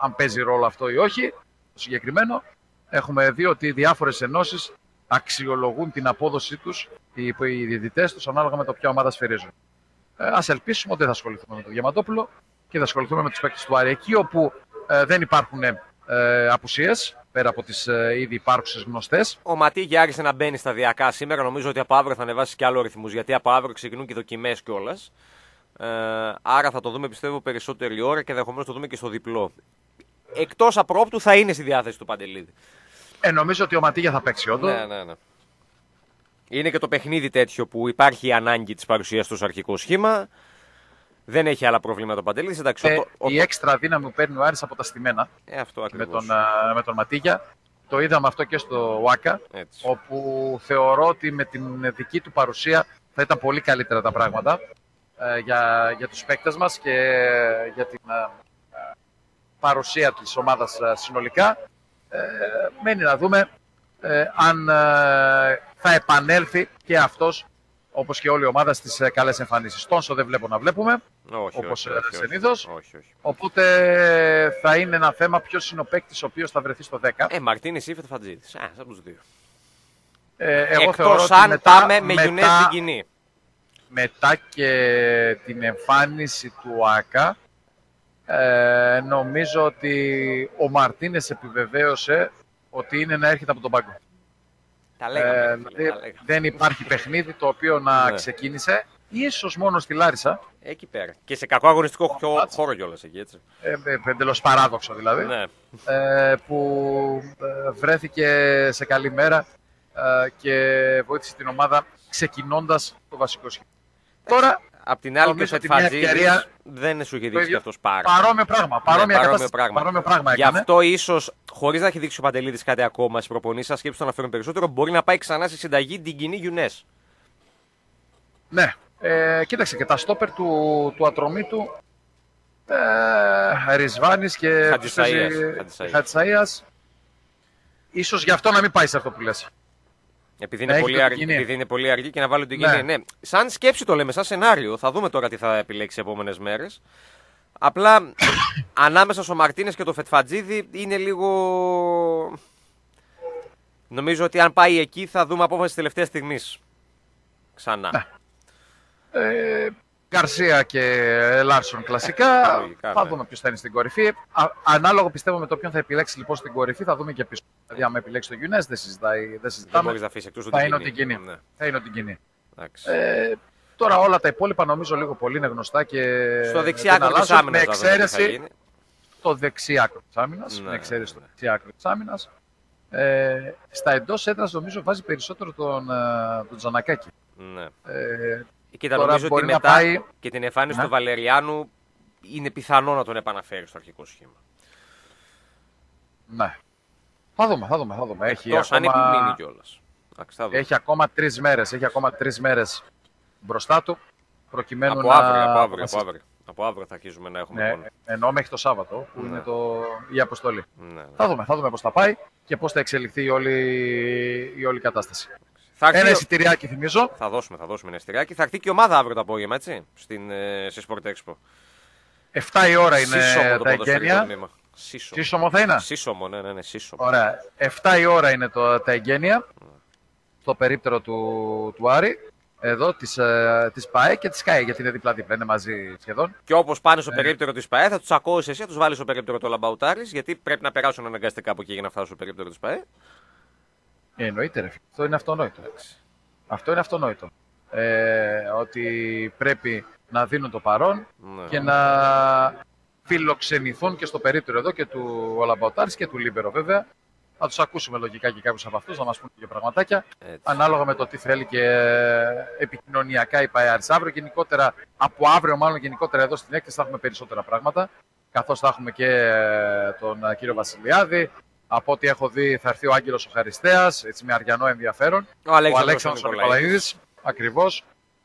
αν παίζει ρόλο αυτό ή όχι. Το συγκεκριμένο έχουμε δει ότι διάφορες ενώσεις αξιολογούν την απόδοσή τους, οι, οι διαιτητές τους, ανάλογα με το ποια ομάδα σφυρίζουν. Ε, Α ελπίσουμε ότι δεν θα ασχοληθούμε με τον Διαμαντόπουλο και θα ασχοληθούμε με τους παίκτες του Άρη. Εκεί όπου ε, δεν υπάρχουν ε, απουσίες, πέρα από τις ε, ήδη υπάρχουσες γνωστές, Ο Ματίγια άρχισε να μπαίνει σταδιακά σήμερα. Νομίζω ότι από αύριο θα ανεβάσει και άλλο ρυθμούς. Γιατί από αύριο ξεκινούν και δοκιμές κιόλας. Ε, άρα θα το δούμε πιστεύω περισσότερη ώρα και ενδεχομένως το δούμε και στο διπλό. Εκτός απρόπτου θα είναι στη διάθεση του Παντελίδη. ε, νομίζω ότι ο Ματίγια θα παίξει όντως. Ναι, ναι, ναι. Είναι και το παιχνίδι τέτοιο που υπάρχει η ανάγκη της παρουσίας του στο αρχικό σχήμα. Δεν έχει άλλα προβλήματα ο Παντελίδη. Εντάξει, Ε, ο, ο, η έξτρα δύναμη που παίρνει ο Άρης από τα στημένα ε, αυτό με ακριβώς. τον, α, με τον Ματίγια. Το είδαμε αυτό και στο ΟΑΚΑ, Έτσι. όπου θεωρώ ότι με την δική του παρουσία θα ήταν πολύ καλύτερα τα πράγματα ε, για, για τους παίκτες μας και για την ε, ε, παρουσία της ομάδας ε, συνολικά. Ε, μένει να δούμε ε, αν ε, θα επανέλθει και αυτός όπως και όλη η ομάδα στις ε, καλές εμφανίσεις. Τόνσο δεν βλέπω να βλέπουμε, όχι, όπως, όχι, ε, όχι, όχι. συνήθως. όχι, όχι. οπότε θα είναι ένα θέμα ποιος είναι ο παίκτης ο οποίος θα βρεθεί στο 10. Ε, Μαρτίνη ή Φατζίδη. Α, σαν τους δύο. Ε, εγώ Εκτός θεωρώ ότι αν μετά, πάμε με Γιουνέ μετά, στην κοινή. μετά και την εμφάνιση του ΆΚΑ ε, νομίζω ότι ο Μαρτίνες επιβεβαίωσε ότι είναι να έρχεται από τον πάγκο. Τα λέγαμε. Ε, φίλε, δηλαδή, τα λέγαμε. δεν υπάρχει παιχνίδι το οποίο να Ναι. ξεκίνησε ίσως μόνο στη Λάρισα. Εκεί πέρα. Και σε κακό αγωνιστικό χω- μάτς. χώρο κιόλας εκεί, έτσι. Ε, Εντελώς παράδοξο δηλαδή. Ναι. ε, που ε, βρέθηκε σε καλή μέρα ε, και βοήθησε την ομάδα ξεκινώντας το βασικό σχήμα. Τώρα Απ' την άλλη και ο Νομίζω ότι Φετφατζίδης μια ευκαιρία- δεν σου είχε το δείξει κι ίδιο- αυτός πάρα. παρόμοιο πράγμα, παρόμοια, Ναι, παρόμοιο κατάσταση, πράγμα. παρόμοιο πράγμα Γι' έκανε. αυτό ίσως, χωρίς να έχει δείξει ο Παντελίδη κάτι ακόμα στις προπονήσεις, σκέψη το αναφέρουν περισσότερο, μπορεί να πάει ξανά στη συνταγή την κοινή Γιουνές. Ναι. Ε, κοίταξε και τα στόπερ του, του ατρωμίτου ε, Ρισβάνης και Χατζησαΐας, ποιος παίζει- Χατζησαΐας. Χατζησαΐας. Ίσως γι' αυτό να μην πάει σε αυτό που λες. Επειδή Να είναι, έχεις πολύ το αργή, κοινή. επειδή είναι πολύ αργή και να βάλω την Ναι. κοινή. Ναι. Σαν σκέψη το λέμε, σαν σενάριο. Θα δούμε τώρα τι θα επιλέξει τι επόμενες μέρες. Απλά ανάμεσα στο Μαρτίνες και το Φετφατζίδη είναι λίγο. Νομίζω ότι αν πάει εκεί θα δούμε απόφαση τελευταία στιγμής. Ξανά. Ναι. Ε, Γκαρσία και Λάρσον κλασικά. Λογικά, θα ναι. δούμε ποιος θα είναι στην κορυφή. Α, ανάλογα πιστεύω με το ποιον θα επιλέξει λοιπόν στην κορυφή, θα δούμε και πίσω. Δηλαδή, άμα επιλέξει το Γιουνέ, δεν, συζητάει, δεν Δεν συζητάμε. μπορείς να αφήσεις εκτός Θα είναι ότι κοινή. Ναι. Θα είναι ότι κοινή. εντάξει. Ε, τώρα όλα τα υπόλοιπα νομίζω λίγο πολύ είναι γνωστά και. Στο δεξί δεν άκρο της αλλάζουν, άμυνας Με θα δούμε τι θα εξαίρεση γίνει. το δεξί άκρο της άμυνας. Ναι, με εξαίρεση ναι. το δεξί άκρο της άμυνας. Ε, στα εντός έδρας νομίζω βάζει περισσότερο τον, ε, τον Τζανακάκη. Ναι. Ε, Κοίτα, Τώρα νομίζω ότι μπορεί να μετά πάει- και την εμφάνιση Ναι. του Βαλεριάνου είναι πιθανό να τον επαναφέρει στο αρχικό σχήμα. ναι. Θα δούμε, θα δούμε, θα δούμε. Έχει Τόσο αν ακόμα, επιμείνει κιόλας. έχει ακόμα τρεις μέρες. Έχει ακόμα τρεις μέρες μπροστά του. Προκειμένου Από να. αύριο, από αύριο, από αποφασίσει. αύριο. Από αύριο θα αρχίζουμε να έχουμε Ναι, πόνο. ενώ μέχρι το Σάββατο που Ναι. είναι το... η αποστολή. Ναι. Θα δούμε, θα δούμε πώς θα πάει και πώς θα εξελιχθεί η όλη, η όλη κατάσταση. Θα, έρθει... Ένα εισιτηριάκι θυμίζω. θα δώσουμε, θα δώσουμε ένα εστιράκι. Θα έρθει και η ομάδα αύριο το απόγευμα, έτσι, στην, ε, στη Sport Expo. 7 η ώρα είναι Σύσσωμο το τα ποδοσφαιρικό εγγένεια. Τμήμα. Σύσσωμο. Σύσσωμο θα είναι; Σύσσωμο, ναι, ναι, ναι, σύσσωμο. Ωραία. 7 η ώρα είναι το, τα εγγένεια. Στο περίπτερο του, του Άρη. Εδώ της, ε, της ΠΑΕ και της ΚΑΕ γιατί είναι δίπλα-δίπλα. Είναι μαζί σχεδόν. Και όπως πάνε Ναι. στο περίπτερο της ΠαΕ, θα τους τσακώσει εσύ, θα τους βάλεις στο περίπτερο του Λαμπαουτάρης, γιατί πρέπει να περάσουν αναγκαστικά από εκεί για να φτάσουν στο περίπτερο της ΠαΕ. Ε, εννοείται, ρε. φίλε. Αυτό είναι αυτονόητο. Αυτό είναι αυτονόητο. Ε, ότι πρέπει να δίνουν το παρόν Ναι. και να φιλοξενηθούν και στο περίπτερο εδώ και του All About Aris και του Libero βέβαια. Θα τους ακούσουμε λογικά και κάποιους από αυτούς να μας πούν και πραγματάκια Έτσι. ανάλογα με το τι θέλει και επικοινωνιακά η ΠΑΕ ΑΡΗΣ. Αύριο γενικότερα, από αύριο μάλλον γενικότερα εδώ στην έκθεση θα έχουμε περισσότερα πράγματα καθώς θα έχουμε και ε, τον ε, κύριο Βασιλιάδη. Από ό,τι έχω δει θα έρθει ο Άγγελος ο Χαριστέας, έτσι με αριανό ενδιαφέρον. Ο Αλέξανδρος ο Αλέξανδρος ο Νικολαίδης. Νικολαίδης, ακριβώς.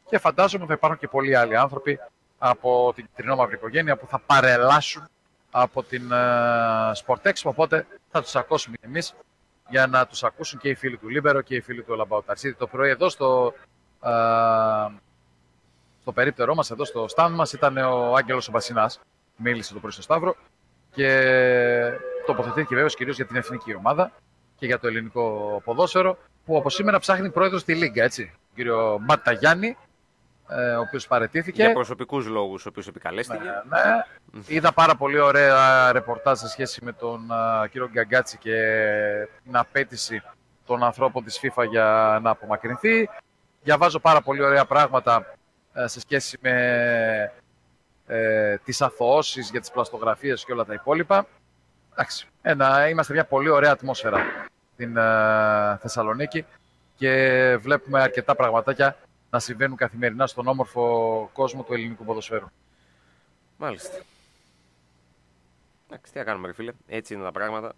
Και φαντάζομαι θα υπάρχουν και πολλοί άλλοι άνθρωποι από την κιτρινόμαυρη οικογένεια που θα παρελάσουν από την ε, Sport Expo, οπότε θα τους ακούσουμε κι εμείς για να τους ακούσουν και οι φίλοι του Libero και οι φίλοι του All About Aris ήδη. Το πρωί εδώ στο, ε, στο περίπτερό μας, εδώ στο stand μας, ήταν ο Άγγελος ο Βασινάς, μίλησε το πρωί στο Σταύρο και τοποθετήθηκε βέβαιως κυρίως για την εθνική ομάδα και για το ελληνικό ποδόσφαιρο, που από σήμερα ψάχνει πρόεδρος στη Λίγκα, έτσι. Τον κύριο Ματαγιάννη, ε, ο οποίος παρετήθηκε. Για προσωπικούς λόγους, ο οποίος επικαλέστηκε. Ναι, ναι. Είδα πάρα πολύ ωραία ρεπορτάζ σε σχέση με τον α, κύριο Γκαγκάτσι και την απέτηση των ανθρώπων της FIFA για να απομακρυνθεί. Διαβάζω πάρα πολύ ωραία πράγματα ε, σε σχέση με ε, τις αθωώσεις για τις πλαστογραφίες και όλα τα υπόλοιπα. Εντάξει, ένα, είμαστε μια πολύ ωραία ατμόσφαιρα στην ε, Θεσσαλονίκη και βλέπουμε αρκετά πραγματάκια να συμβαίνουν καθημερινά στον όμορφο κόσμο του ελληνικού ποδοσφαίρου. Μάλιστα. Εντάξει, τι να κάνουμε, ρε φίλε. Έτσι είναι τα πράγματα.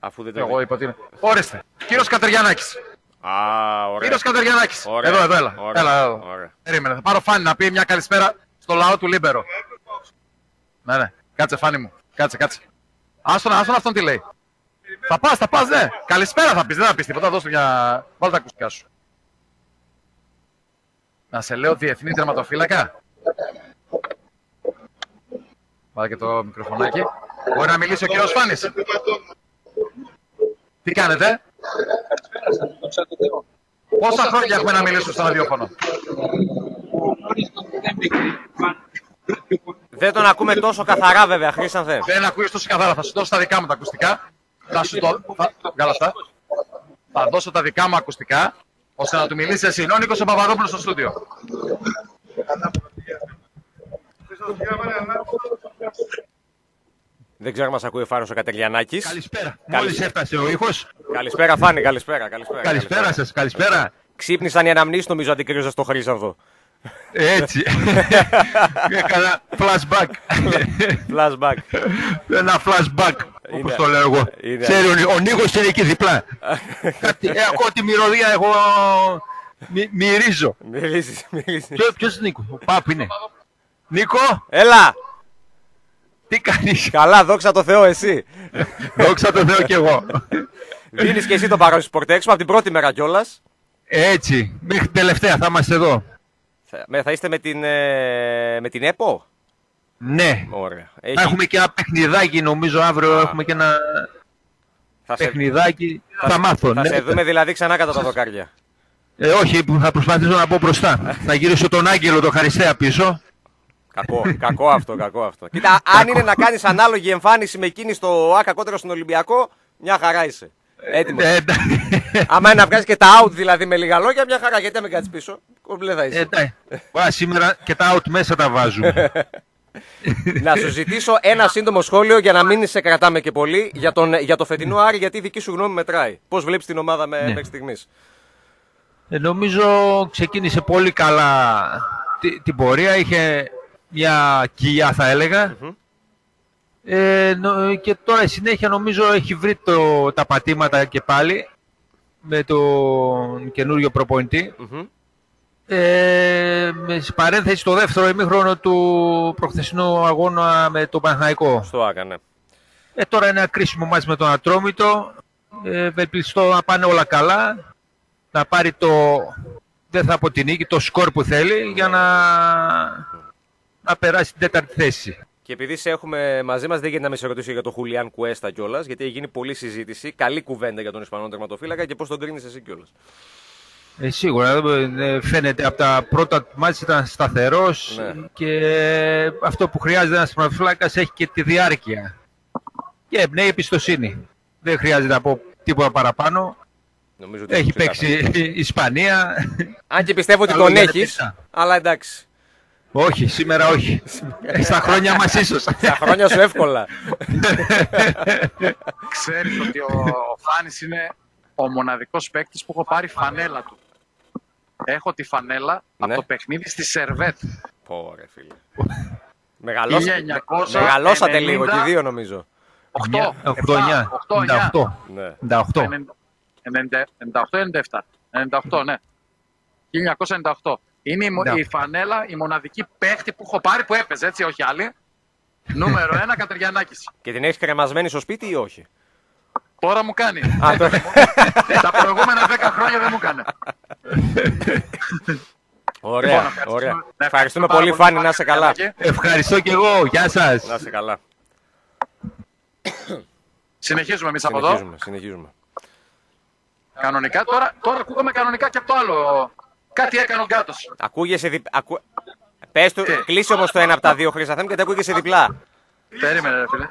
Αφού δεν το. Εγώ είπα ότι είναι. Ορίστε. Κύριος Κατεριανάκη. Α, ωραία. Κύριος Κατεριανάκη. Ωραία. Εδώ, εδώ, έλα. Ωραία. έλα εδώ. Ωραία. Περίμενε. Θα πάρω Φάνη να πει μια καλησπέρα στο λαό του Λίμπερο. Ναι, ναι. Κάτσε, Φάνη μου. Κάτσε, κάτσε. Άστον, άστον αυτόν τι λέει. Θα πας, θα πας, ναι. Καλησπέρα θα πεις, δεν θα πεις τίποτα. Δώσ' του μια. Βάλε τα ακουστικά σου. Να σε λέω διεθνή τερματοφύλακα. Βάλε και το μικροφωνάκι. Μπορεί να μιλήσει ο κύριος Φάνης. Τι κάνετε, Πόσα χρόνια έχουμε να μιλήσουμε στο ραδιόφωνο; Δεν τον ακούμε τόσο καθαρά, βέβαια, Χρήσανθε. Δεν ακούγεις τόσο καθαρά. Θα σου δώσω τα δικά μου τα ακουστικά. Θα σου το... Θα... Βγάλα αυτά. Θα δώσω τα δικά μου ακουστικά, ώστε να του μιλήσει εσύ. Είναι ο Νίκος ο Παπαδόπουλος στο στούντιο. Δεν ξέρω αν μας ακούει ο Φάνος ο Κατελιανάκης. Καλησπέρα. Καλησπέρα. Μόλις έφτασε ο ήχος. Καλησπέρα, Φάνη, καλησπέρα. Καλησπέρα, Καλησπέρα σας, καλησπέρα. Ξύπνησαν οι αναμνήσεις, νομίζω, αντικρίζοντα το Χρήσανδο. Έτσι. Έκανα flashback. Flashback. Ένα flashback, Είναι- όπως το λέω εγώ. είναι- Ξέρει, ο, ο Νίκος είναι εκεί διπλά. Κάτι, ε, ακούω τη μυρωδία, εγώ μυ, μυρίζω. Μυρίζεις, μυρίζεις. Ποιο, ποιος είναι Νίκος, ο Πάπ είναι. Νίκο, Έλα! τι κάνεις; Καλά, δόξα τω Θεώ, εσύ. Δόξα τω Θεώ κι εγώ. Δίνεις και εσύ το παρόν Sport Expo από την πρώτη μέρα κιόλας. Έτσι, μέχρι την τελευταία θα είμαστε εδώ. Θα, με- θα είστε με την, ε, με την ΕΠΟ. Ναι. Ωραία. Θα Έχει, έχουμε και ένα παιχνιδάκι, νομίζω αύριο έχουμε και ένα θα, σε, παιχνιδάκι. Θα, μάθω. θα ναι. σε δούμε δηλαδή ξανά κατά τα δοκάρια. Ε, όχι, που θα προσπαθήσω να πω μπροστά. θα γυρίσω τον Άγγελο, τον Χαριστέα πίσω. Κακό, κακό αυτό, κακό αυτό. Κοίτα, αν είναι να κάνεις ανάλογη εμφάνιση με εκείνη στο ΑΚΑ κόντρα στον Ολυμπιακό, μια χαρά είσαι. Έτοιμος. Ε, εντα- Άμα είναι να βγάζει και τα out δηλαδή με λίγα λόγια, μια χαρά. Γιατί να μην κάτσεις πίσω. Κομπλέ θα ε, είσαι. εντάξει. Ωραία, σήμερα και τα out μέσα τα βάζουμε. να σου ζητήσω ένα σύντομο σχόλιο για να μην σε κρατάμε και πολύ για, τον, για το φετινό Άρη, γιατί η δική σου γνώμη μετράει. Πώς βλέπεις την ομάδα με, Ναι. μέχρι στιγμής; Ε, νομίζω ξεκίνησε πολύ καλά τη- την πορεία. Είχε μια κοιλιά θα έλεγα. Ε, νο- και τώρα η συνέχεια νομίζω έχει βρει το, τα πατήματα και πάλι με τον καινούριο προπονητή. Ε, με παρένθεση το δεύτερο ημίχρονο του προχθεσινού αγώνα με τον Παναθηναϊκό. Στο ΑΚΑ, ναι. Ε, τώρα είναι ένα κρίσιμο μάτς με τον Ατρόμητο. Ε, ευελπιστώ να πάνε όλα καλά. Να πάρει το, δεν θα πω την νίκη, το σκορ που θέλει για να, να περάσει την τέταρτη θέση. Και επειδή σε έχουμε μαζί μας, δεν γίνεται να με σε ρωτήσω για τον Χουλιάν Κουέστα κιόλας, γιατί έχει γίνει πολλή συζήτηση. Καλή κουβέντα για τον Ισπανό τερματοφύλακα και πώς τον κρίνεις εσύ κιόλας. Ε, σίγουρα ε, φαίνεται από τα πρώτα μάτια ήταν σταθερός Ναι. και αυτό που χρειάζεται ένας τερματοφύλακας έχει και τη διάρκεια και εμπνέει εμπιστοσύνη. Δεν χρειάζεται να πω τίποτα παραπάνω. Νομίζω ότι Έχει ξεκάθαρα. παίξει η Ισπανία. Αν και πιστεύω ότι Καλό τον για να έχεις, πείστα. αλλά εντάξει. όχι, σήμερα όχι. Ε, Στα χρόνια μας ίσως. Στα χρόνια σου εύκολα. Ξέρεις ότι ο, ο Φάνης είναι ο μοναδικός παίκτης που έχω πάρει φανέλα του. Έχω τη φανέλα Ναι. από το παιχνίδι στη Σερβέτ. Πω, ρε φίλε. Μεγαλώσα... 1990. Μεγαλώσατε λίγο και οι δύο νομίζω. 8, 8, 9, 98. Ναι. 98. 98-97. 98, ναι. 1998. Είναι η, μο- Ναι. η φανέλα, η μοναδική παίχτη που έχω πάρει που έπαιζε, έτσι, όχι άλλη. Νούμερο 1, Κατεριανάκης. Και την έχεις κρεμασμένη στο σπίτι ή όχι; Τώρα μου κάνει. Α, το... Τα προηγούμενα 10 χρόνια δεν μου έκανε. Ωραία, Λοιπόν, να ωραία. ευχαριστούμε- να Ευχαριστούμε πάρα πολύ, Φάνη, να είσαι καλά. Κατεριανάκη. Ευχαριστώ και εγώ. Γεια σας. Να είσαι καλά. Συνεχίζουμε εμείς από εδώ. Συνεχίζουμε, συνεχίζουμε. Κανονικά. Τώρα, τώρα ακούγαμε κανονικά και από το άλλο. Κάτι έκανε ο Γκάτος. Ακούγεσαι δι... Ακού... Πες του, Τι; κλείσει όμως το ένα από τα δύο Χρυσαθέμ και δεν ακούγεσαι διπλά. Περίμενε, ρε φίλε.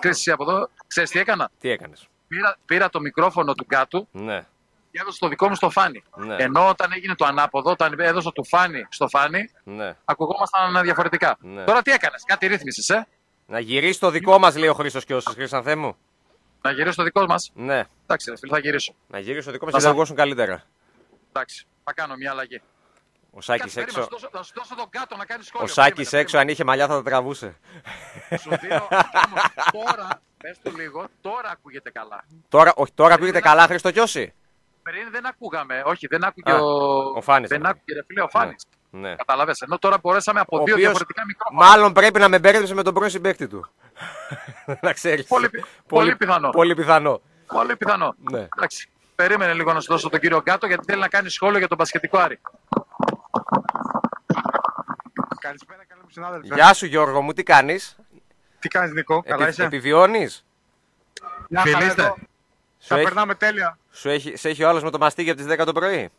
Κρίση από εδώ. Ξέρεις τι έκανα; Τι έκανες; Πήρα, πήρα το μικρόφωνο του Γκάτου Ναι. και έδωσα το δικό μου στο φάνη. Ναι. Ενώ όταν έγινε το ανάποδο, όταν έδωσα του φάνη στο φάνη, Ναι. ακουγόμασταν διαφορετικά. Ναι. Τώρα τι έκανες, κάτι ρύθμισες, ε; Να γυρίσεις το δικό μας, λέει ο Χρήστος Κιώσης, Χρυσανθέ μου. Να γυρίσω το δικό μας; Ναι. Εντάξει, ρε φίλε, θα γυρίσω. Να γυρίσει το δικό μας Να και θα σα- βγώσουν καλύτερα. Εντάξει, θα κάνω μια αλλαγή. Ο Σάκης Κάτσε, περίμενε, έξω. Θα σου δώσω- θα σου δώσω τον κάτω να κάνει σχόλιο. Ο Σάκης Περίμενε, έξω, αν είχε μαλλιά θα τα τραβούσε. περίμενε. Σου δίνω. όμως, τώρα, πες το λίγο, τώρα ακούγεται καλά. Τώρα, όχι, τώρα ακούγεται καλά, Χρήστο Κιώση; Πριν δεν ακούγαμε, όχι, δεν άκουγε Α, ο. ο Φάνης Δεν ήταν. άκουγε, ρε φίλε, ο Φάνης. Ναι. Καταλαβες, ενώ τώρα μπορέσαμε από Ο δύο οποίος διαφορετικά μικρόφωνα. Μάλλον πρέπει να με μπέρδεψε με τον πρώην συμπαίκτη του. να ξέρεις. Πολύ πι- πολύ πιθανό. Πολύ πιθανό. Πολύ πιθανό. Ναι. Εντάξει. Περίμενε λίγο να σου δώσω τον κύριο Γκάτο γιατί θέλει να κάνει σχόλιο για τον πασχετικό Άρη. Καλησπέρα, καλή μου συνάδελφε. Γεια σου Γιώργο μου, τι κάνεις; Τι κάνεις Νικό, καλά είσαι; Επιβιώνεις; Μια χαρά Φιλίστε. εδώ. Σου Τα έχει, περνάμε τέλεια. σου, έχει, σε έχει ο άλλος με το μαστίγι από τις 10 το πρωί;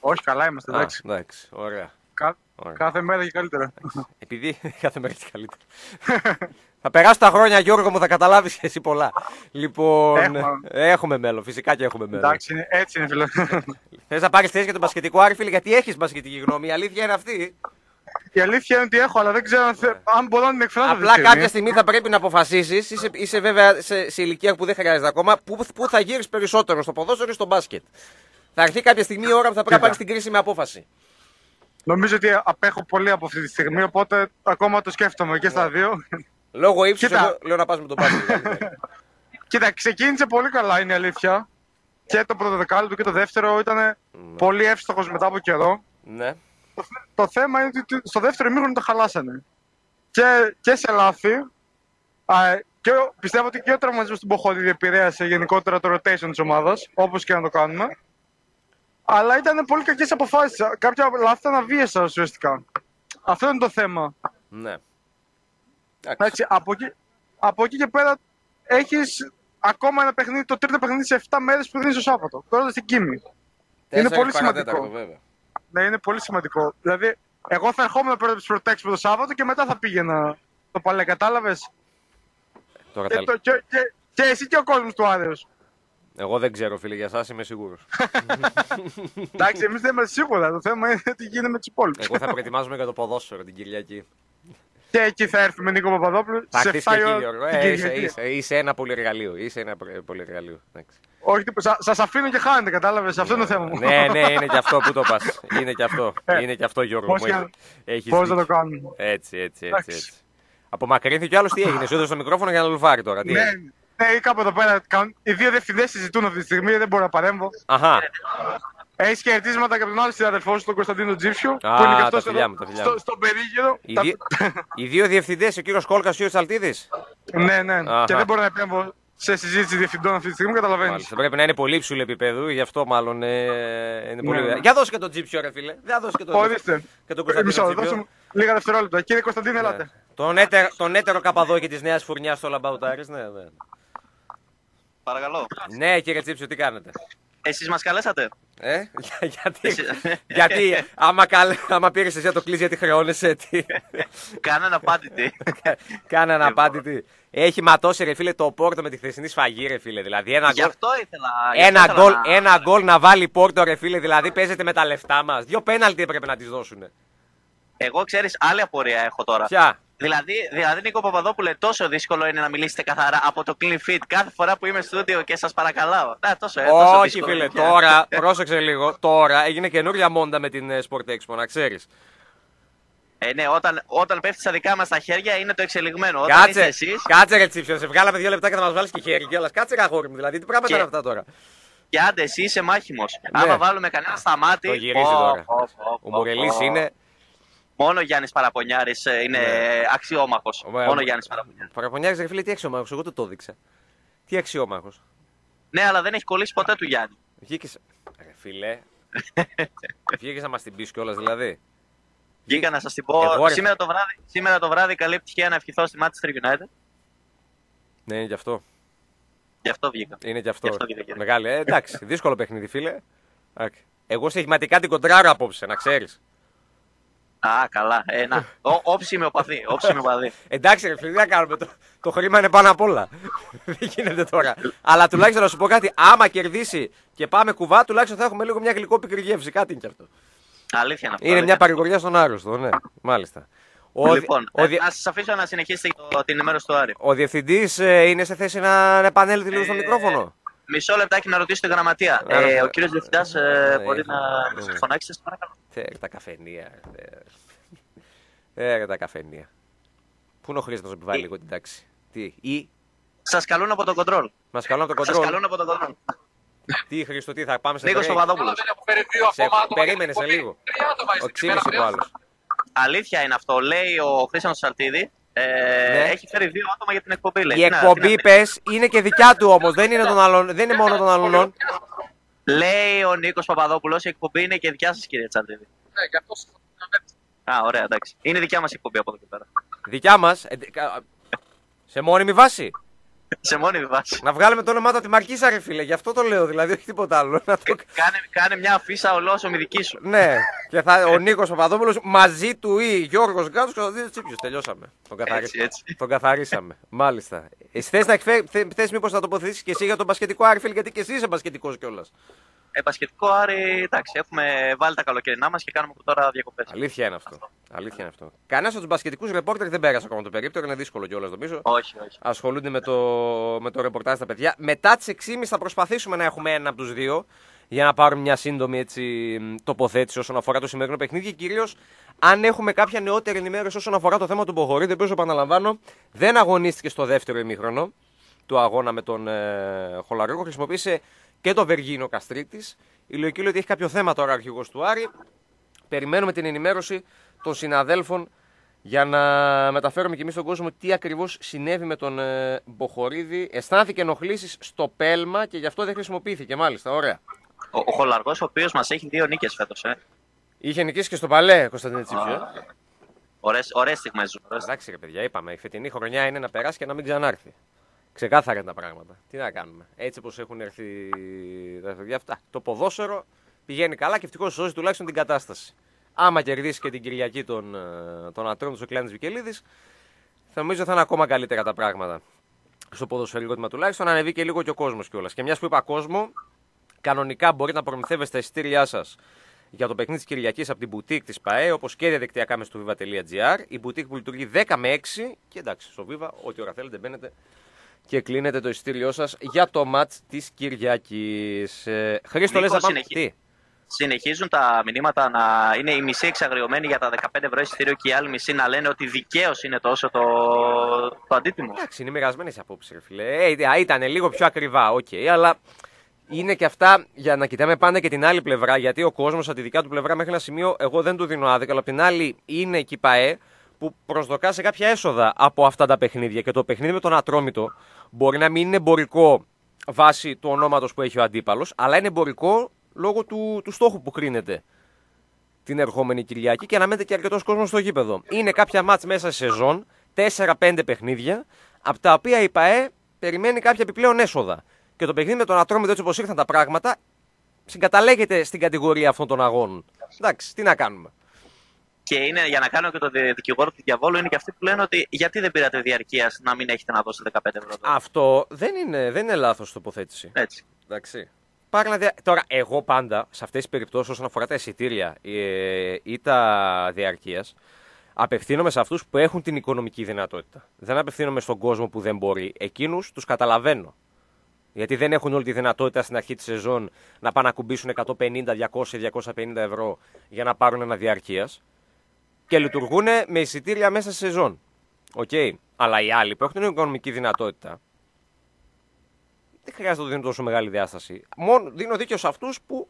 Όχι, καλά είμαστε, Α, εντάξει. εντάξει, ωραία. Κα- Ωραία. Κάθε μέρα και καλύτερα. Επειδή κάθε μέρα έτσι καλύτερα. θα περάσουν τα χρόνια, Γιώργο μου, θα καταλάβεις και εσύ πολλά. Λοιπόν, Έχουμε. έχουμε μέλλον, φυσικά και έχουμε μέλλον. Εντάξει, είναι- έτσι είναι φίλε. Θες να πάρεις θέση για τον μπασκετικό Άρη, φίλε, γιατί έχεις μπασκετική γνώμη. Η αλήθεια είναι αυτή. Η αλήθεια είναι ότι έχω, αλλά δεν ξέρω αν, θε... αν μπορώ να την εκφράσω. αυτή τη Απλά στιγμή. κάποια στιγμή θα πρέπει να αποφασίσεις. Είσαι, είσαι βέβαια σε, σε ηλικία που δεν χρειάζεται ακόμα. Πού, πού θα γύρει περισσότερο, στο ποδόσφαιρο ή στο μπάσκετ. Θα έρθει κάποια στιγμή η ώρα που θα πρέπει να Κοίτα. πάρεις την κρίσιμη απόφαση. Νομίζω ότι απέχω πολύ από αυτή τη στιγμή, οπότε ακόμα το σκέφτομαι και στα δύο. Λόγω ύψους, Κοίτα. εγώ λέω να πας με τον μπάσκετ. Κοίτα, ξεκίνησε πολύ καλά, είναι η αλήθεια. Και το πρώτο δεκάλεπτο και το δεύτερο ήταν πολύ εύστοχος μετά από καιρό. ναι. Το θέμα είναι ότι στο δεύτερο ημίχρονο το χαλάσανε. Και, και σε λάθη. Α, και ο- πιστεύω ότι και ο τραυματισμός του Μποχόδη επηρέασε γενικότερα το rotation της ομάδας, όπως και να το κάνουμε. Αλλά ήταν πολύ κακές αποφάσεις. Κάποια λάθη ήταν αβίαισα ουσιαστικά. Αυτό είναι το θέμα. ναι. Έτσι, από, εκεί, από εκεί και πέρα έχεις ακόμα ένα παιχνίδι, το τρίτο παιχνίδι σε 7 μέρες που δίνει το Σάββατο. Τώρα στην Κίμη. Τέσσερις πολύ παρατέταρτο, σημαντικό. βέβαια. Ναι, είναι πολύ σημαντικό. Δηλαδή, εγώ θα ερχόμουν πρώτα του Protect το Σάββατο και μετά θα πήγαινα το παλέ, κατάλαβες; Τώρα Και, τα- το- και, και, και εσύ και ο κόσμος του Άρεος. Εγώ δεν ξέρω, φίλε, για εσάς είμαι σίγουρος. Εντάξει, εμείς δεν είμαστε σίγουρα. Το θέμα είναι τι γίνεται με τους υπόλοιπους. Εγώ θα προετοιμάζομαι για το ποδόσφαιρο την Κυριακή. Και εκεί θα έρθουμε Νίκο Παπαδόπουλο. Θα σε χτίσει 7 και η εκεί, ώρα Γιώργο. την Ε, είσαι, Κυριακή. είσαι, είσαι ένα πολυεργαλείο. Είσαι ένα προ- πολυεργαλείο. Εντάξει. Όχι, σα αφήνω και χάνετε, κατάλαβες. Αυτό είναι το θέμα μου. ναι, ναι, είναι και αυτό που το πας. Είναι και αυτό. Είναι και αυτό, Γιώργο. Πώς μου. για- Έχεις Πώς δίκιο. θα το κάνουμε. Έτσι, έτσι, έτσι. Εντάξει. έτσι. Απομακρύνθηκε άλλος τι έγινε. Σου έδωσε το μικρόφωνο για να λουφάρει τώρα. Τι Ναι, έγινε; ναι, ή κάπου εδώ πέρα. κάνουν- Οι δύο διευθυντές συζητούν αυτή τη στιγμή, δεν μπορώ να παρέμβω. Αχά. Έχεις χαιρετίσματα και από τον άλλο συναδελφός σου, τον Κωνσταντίνο Τζίψιο. Α, που είναι και τα αυτός φιλιά μου, τα φιλιά στο, μου. στον περίγυρο. Οι, Τα- δύο, οι δύο διευθυντές, ο κύριος Κόλκας και ο Τσαλτίδη. Ναι, ναι. Αχα. Και δεν μπορώ να επέμβω σε συζήτηση διευθυντών αυτή τη στιγμή, καταλαβαίνεις. Μάλιστα. Πρέπει να είναι πολύ υψηλού επίπεδου, γι' αυτό μάλλον ε, είναι πολύ. Ναι. Για δώσε και τον Τζίψιο, ρε φίλε. Για δώσε και τον, Ορίστε. και τον Ε, Μισό, Κωνσταντίνο δώσε Τζίψιο. μου λίγα δευτερόλεπτα. Κύριε Κωνσταντίνε, ελάτε. Ναι. Τον, έτερο, τον έτερο καπαδόκι της Νέας Φουρνιάς στο Λαμπαουτάρης. Ναι, ναι. Παρακαλώ. ναι, κύριε Τζίψιο, τι κάνετε; Εσείς μας καλέσατε. Ε, για- γιατί, Εσύ- γιατί άμα, καλ, άμα πήρες εσύ να το κλείσει γιατί χρεώνεσαι, τι. Κάνανε απάντητη. Κάνε ένα απάντητη. Έχει ματώσει ρε φίλε το Πόρτο με τη χθεσινή σφαγή ρε φίλε. Δηλαδή ένα Γι' γκολ, αυτό ήθελα. γι' αυτό ένα, ήθελα γκολ, να- ένα γκολ να βάλει Πόρτο ρε φίλε. Δηλαδή παίζεται με τα λεφτά μας. Δύο πέναλτι έπρεπε να τις δώσουν. Εγώ ξέρεις άλλη απορία έχω τώρα. Ποια; Δηλαδή, δηλαδή, Νίκο Παπαδόπουλε, τόσο δύσκολο είναι να μιλήσετε καθαρά από το clean fit κάθε φορά που είμαι στο στούντιο και σας παρακαλάω. Να, τόσο, ε, τόσο Όχι δύσκολο φίλε, είναι πια. τώρα, πρόσεξε λίγο, τώρα έγινε καινούρια μόντα με την ε, Sport Expo, να ξέρεις. Ε, ναι, όταν, όταν πέφτει στα δικά μας τα χέρια είναι το εξελιγμένο. Όταν είστε Κάτσε, εσεί κάτσε ρε Τσίψιο, σε βγάλαμε δύο λεπτά και θα μας βάλεις και χέρι κιόλας. Κάτσε ρε αγόρι μου, δηλαδή τι πράγματα Και- είναι αυτά τώρα; και άντε, εσύ είσαι μάχημος. Άμα βάλουμε κανένα στα μάτι. Ναι. Το γυρίζει πω, τώρα. πω, πω, Ο πω, Μουρελής πω. είναι Μόνο ο Γιάννης Παραπονιάρης είναι Ναι. αξιόμαχος. Ο- Μόνο ο Γιάννης Παραπονιάρης. Παραπονιάρης ρε φίλε, τι αξιόμαχος, εγώ του το έδειξα. Τι αξιόμαχος. Ναι, αλλά δεν έχει κολλήσει ποτέ του Γιάννη. Βγήκες... Ρε φίλε. Βγήκες να μας την πεις κιόλας δηλαδή. Βγήκα να σας την πω. Εγώ, ρε. σήμερα, το βράδυ, σήμερα το βράδυ καλή επιτυχία να ευχηθώ στη Manchester United. Ναι, είναι κι αυτό. Γι' αυτό βγήκα. Είναι κι αυτό. Γι' αυτό βγήκα. Μεγάλη. Ε, εντάξει, δύσκολο παιχνίδι, φίλε. Εντάξει. Εγώ στοιχηματικά την κοντράρω απόψε, να ξέρεις. Α, καλά. Ε, να. Ω- Όψιμη οπαδή. Όψιμη οπαδή. Εντάξει, ρε φίλε, τι να κάνουμε. Το, το χρήμα είναι πάνω απ' όλα. Δεν γίνεται τώρα. Αλλά τουλάχιστον να σου πω κάτι. Άμα κερδίσει και πάμε κουβά, τουλάχιστον θα έχουμε λίγο μια γλυκόπικρη γεύση. Κάτι είναι κι αυτό. Αλήθεια είναι αυτό. Είναι μια αλήθεια. παρηγοριά στον άρρωστο, ναι. Μάλιστα. Ο, Λοιπόν, ο, ε, δι- να σας αφήσω να συνεχίσετε το, την ενημέρωση του Άρη. ο διευθυντής είναι σε θέση να, να επανέλθει λίγο στο Ε, μικρόφωνο; Μισό λεπτάκι να ρωτήσω τη γραμματεία. Ναι, ναι. Ε, ο κύριος Διευθυντάς Ναι, μπορεί ναι, να ναι. φωνάξει, σας παρακαλώ. Τε, τα καφενεία. Ε, τα καφενεία. Πού είναι ο Χρήστος να επιβάλλει Ε. λίγο την τάξη; Τι, ή; Σας καλούν από το κοντρόλ. μας καλούν από το Σας κοντρόλ. καλούν από το κοντρόλ. Τι Χρήστο, τι θα πάμε σε Νίκος break? Παπαδόπουλος. Σε- Περίμενε σε λίγο. Ο Ξύλος είπε ο άλλος. Αλήθεια είναι αυτό. Λέει ο Χρήστο Σαρτίδη. Ε, Ναι. Έχει φέρει δύο άτομα για την εκπομπή. Λέει. Η Τι να- εκπομπή, τι να- πες, είναι και δικιά του όμως. Δεν είναι, των άλλων- δεν είναι μόνο των άλλων. Λέει ο Νίκος Παπαδόπουλος, η εκπομπή είναι και δικιά σας, κύριε Τσαρτίδη. Ναι, και αυτός Α, ωραία, εντάξει. Είναι δικιά μας εκπομπή από εδώ και πέρα. Δικιά μας. Σε μόνιμη βάση. Σε μόνη βάση. Να βγάλουμε το όνομά του από τη Μαρκίσα, ρε φίλε. Γι' αυτό το λέω, δηλαδή, όχι τίποτα άλλο. Να το... κάνε, κάνε μια αφίσα ολόσωμη δική σου. ναι, και θα, ο Νίκος Παπαδόπουλος μαζί του ή Γιώργος Γκάτο και ο Δίδυμο Τσίπιος. Τελειώσαμε. Τον, καθαρι... Έτσι, έτσι. τον καθαρίσαμε. Μάλιστα. Εσύ θες να εκφέρει, θε, θες μήπως να τοποθετήσεις και εσύ για τον μπασκετικό Άρφιλ, γιατί και εσύ είσαι μπασκετικό κιόλας. Ε, μπασκετικό Άρη, εντάξει, έχουμε βάλει τα καλοκαιρινά μας και κάνουμε τώρα διακοπές. Αλήθεια είναι αυτό. Αλήθεια είναι αυτό. Κανένας από τους μπασκετικούς ρεπόρτερ δεν πέρασε ακόμα το περίπτερο, είναι δύσκολο κιόλας νομίζω. Όχι, όχι. Ασχολούνται με το, με το ρεπορτάζ τα παιδιά. Μετά τις 6.30 θα προσπαθήσουμε να έχουμε ένα από τους δύο για να πάρουμε μια σύντομη έτσι, μ, τοποθέτηση όσον αφορά το σημερινό παιχνίδι και κυρίως αν έχουμε κάποια νεότερη ενημέρωση όσον αφορά το θέμα του Μποχορίδη, ο οποίος επαναλαμβάνω δεν αγωνίστηκε στο δεύτερο ημίχρονο του αγώνα με τον ε, Χολαριόκο. Χρησιμοποίησε και το Βεργίνο Καστρίτης. Η λογική λέει ότι έχει κάποιο θέμα τώρα ο αρχηγός του Άρη. Περιμένουμε την ενημέρωση των συναδέλφων για να μεταφέρουμε και εμείς στον κόσμο τι ακριβώς συνέβη με τον ε, Μποχορίδη. Αισθάνθηκε ενοχλήσεις στο πέλμα και γι' αυτό δεν χρησιμοποιήθηκε. Μάλιστα, ωραία. Ο, ο Χολαργός, ο οποίος μας έχει δύο νίκες φέτος. Ε. Είχε νικήσει και στο παλέ Κωνσταντίνε Τσίψιο. ε. Ωραίες στιγμές ζουν. ωραίες Εντάξει, ρε παιδιά, είπαμε. Η φετινή χρονιά είναι να περάσει και να μην ξανάρθει. Ξεκάθαρα είναι τα πράγματα. Τι να κάνουμε. Έτσι όπω έχουν έρθει τα παιδιά αυτά. Το ποδόσφαιρο πηγαίνει καλά και ευτυχώς σώζει τουλάχιστον την κατάσταση. Άμα κερδίσει και την Κυριακή τον, ε, τον Ατρόμητο ο Κλάνη Βικελίδης, θα νομίζω θα είναι ακόμα καλύτερα τα πράγματα. Στο ποδοσφαιρικό τμήμα τουλάχιστον ανεβεί και λίγο και ο κόσμος κιόλας. Και μιας που είπα κόσμο, κανονικά μπορείτε να προμηθεύεστε τα εισιτήριά σας για το παιχνίδι της Κυριακής από την μπουτίκ της ΠΑΕ, όπως και διαδικτυακά με στο viva.gr. Η μπουτίκ που λειτουργεί 10 με 6 και εντάξει, στο Viva, ό,τι ώρα θέλετε μπαίνετε και κλείνετε το εισιτήριό σας για το ματς της Κυριακής. Ε, Χρήστο, λες Νίκο, να πάμε; συνεχί- Τι; Συνεχίζουν τα μηνύματα να είναι η μισή εξαγριωμένη για τα 15 ευρώ εισιτήριο και η άλλη μισή να λένε ότι δικαίως είναι τόσο το, το αντίτιμο. Εντάξει, είναι μοιρασμένες οι απόψεις, ρε φιλέ. Ε, ήταν λίγο πιο ακριβά, οκ, αλλά είναι και αυτά για να κοιτάμε πάντα και την άλλη πλευρά. Γιατί ο κόσμος από τη δικιά του πλευρά μέχρι ένα σημείο, εγώ δεν του δίνω άδικο, αλλά απ' την άλλη είναι εκεί ΠαΕ που προσδοκά σε κάποια έσοδα από αυτά τα παιχνίδια. Και το παιχνίδι με τον Ατρόμητο μπορεί να μην είναι εμπορικό βάσει του ονόματος που έχει ο αντίπαλος, αλλά είναι εμπορικό λόγω του, του στόχου που κρίνεται την ερχόμενη Κυριακή και αναμένεται και αρκετός κόσμος στο γήπεδο. Είναι κάποια μάτς μέσα σε σεζόν, 4-5 παιχνίδια, από τα οποία η ΠαΕ περιμένει κάποια επιπλέον έσοδα. Και το παιχνίδι με τον Ατρόμητο, έτσι όπως ήρθαν τα πράγματα, συγκαταλέγεται στην κατηγορία αυτών των αγώνων. Εντάξει, τι να κάνουμε. Και είναι για να κάνω και το δι- δικηγόρο του διαβόλου, είναι και αυτοί που λένε ότι γιατί δεν πήρατε διαρκείας να μην έχετε να δώσετε 15 ευρώ. τώρα. Αυτό δεν είναι, δεν είναι λάθος τοποθέτηση. Έτσι. Εντάξει. Πάρε να δια... Τώρα, εγώ πάντα σε αυτές τις περιπτώσεις, όσον αφορά τα εισιτήρια ε, ή τα διαρκείας, απευθύνομαι σε αυτούς που έχουν την οικονομική δυνατότητα. Δεν απευθύνομαι στον κόσμο που δεν μπορεί. Εκείνους τους καταλαβαίνω. Γιατί δεν έχουν όλη τη δυνατότητα στην αρχή της σεζόν να πάνε να ακουμπήσουν 150, 200, 250 ευρώ για να πάρουν ένα διαρκείας. Και λειτουργούν με εισιτήρια μέσα σε σεζόν. Οκ. Αλλά οι άλλοι που έχουν την οικονομική δυνατότητα δεν χρειάζεται να του δίνω τόσο μεγάλη διάσταση. Μόνο δίνω δίκιο σε αυτούς που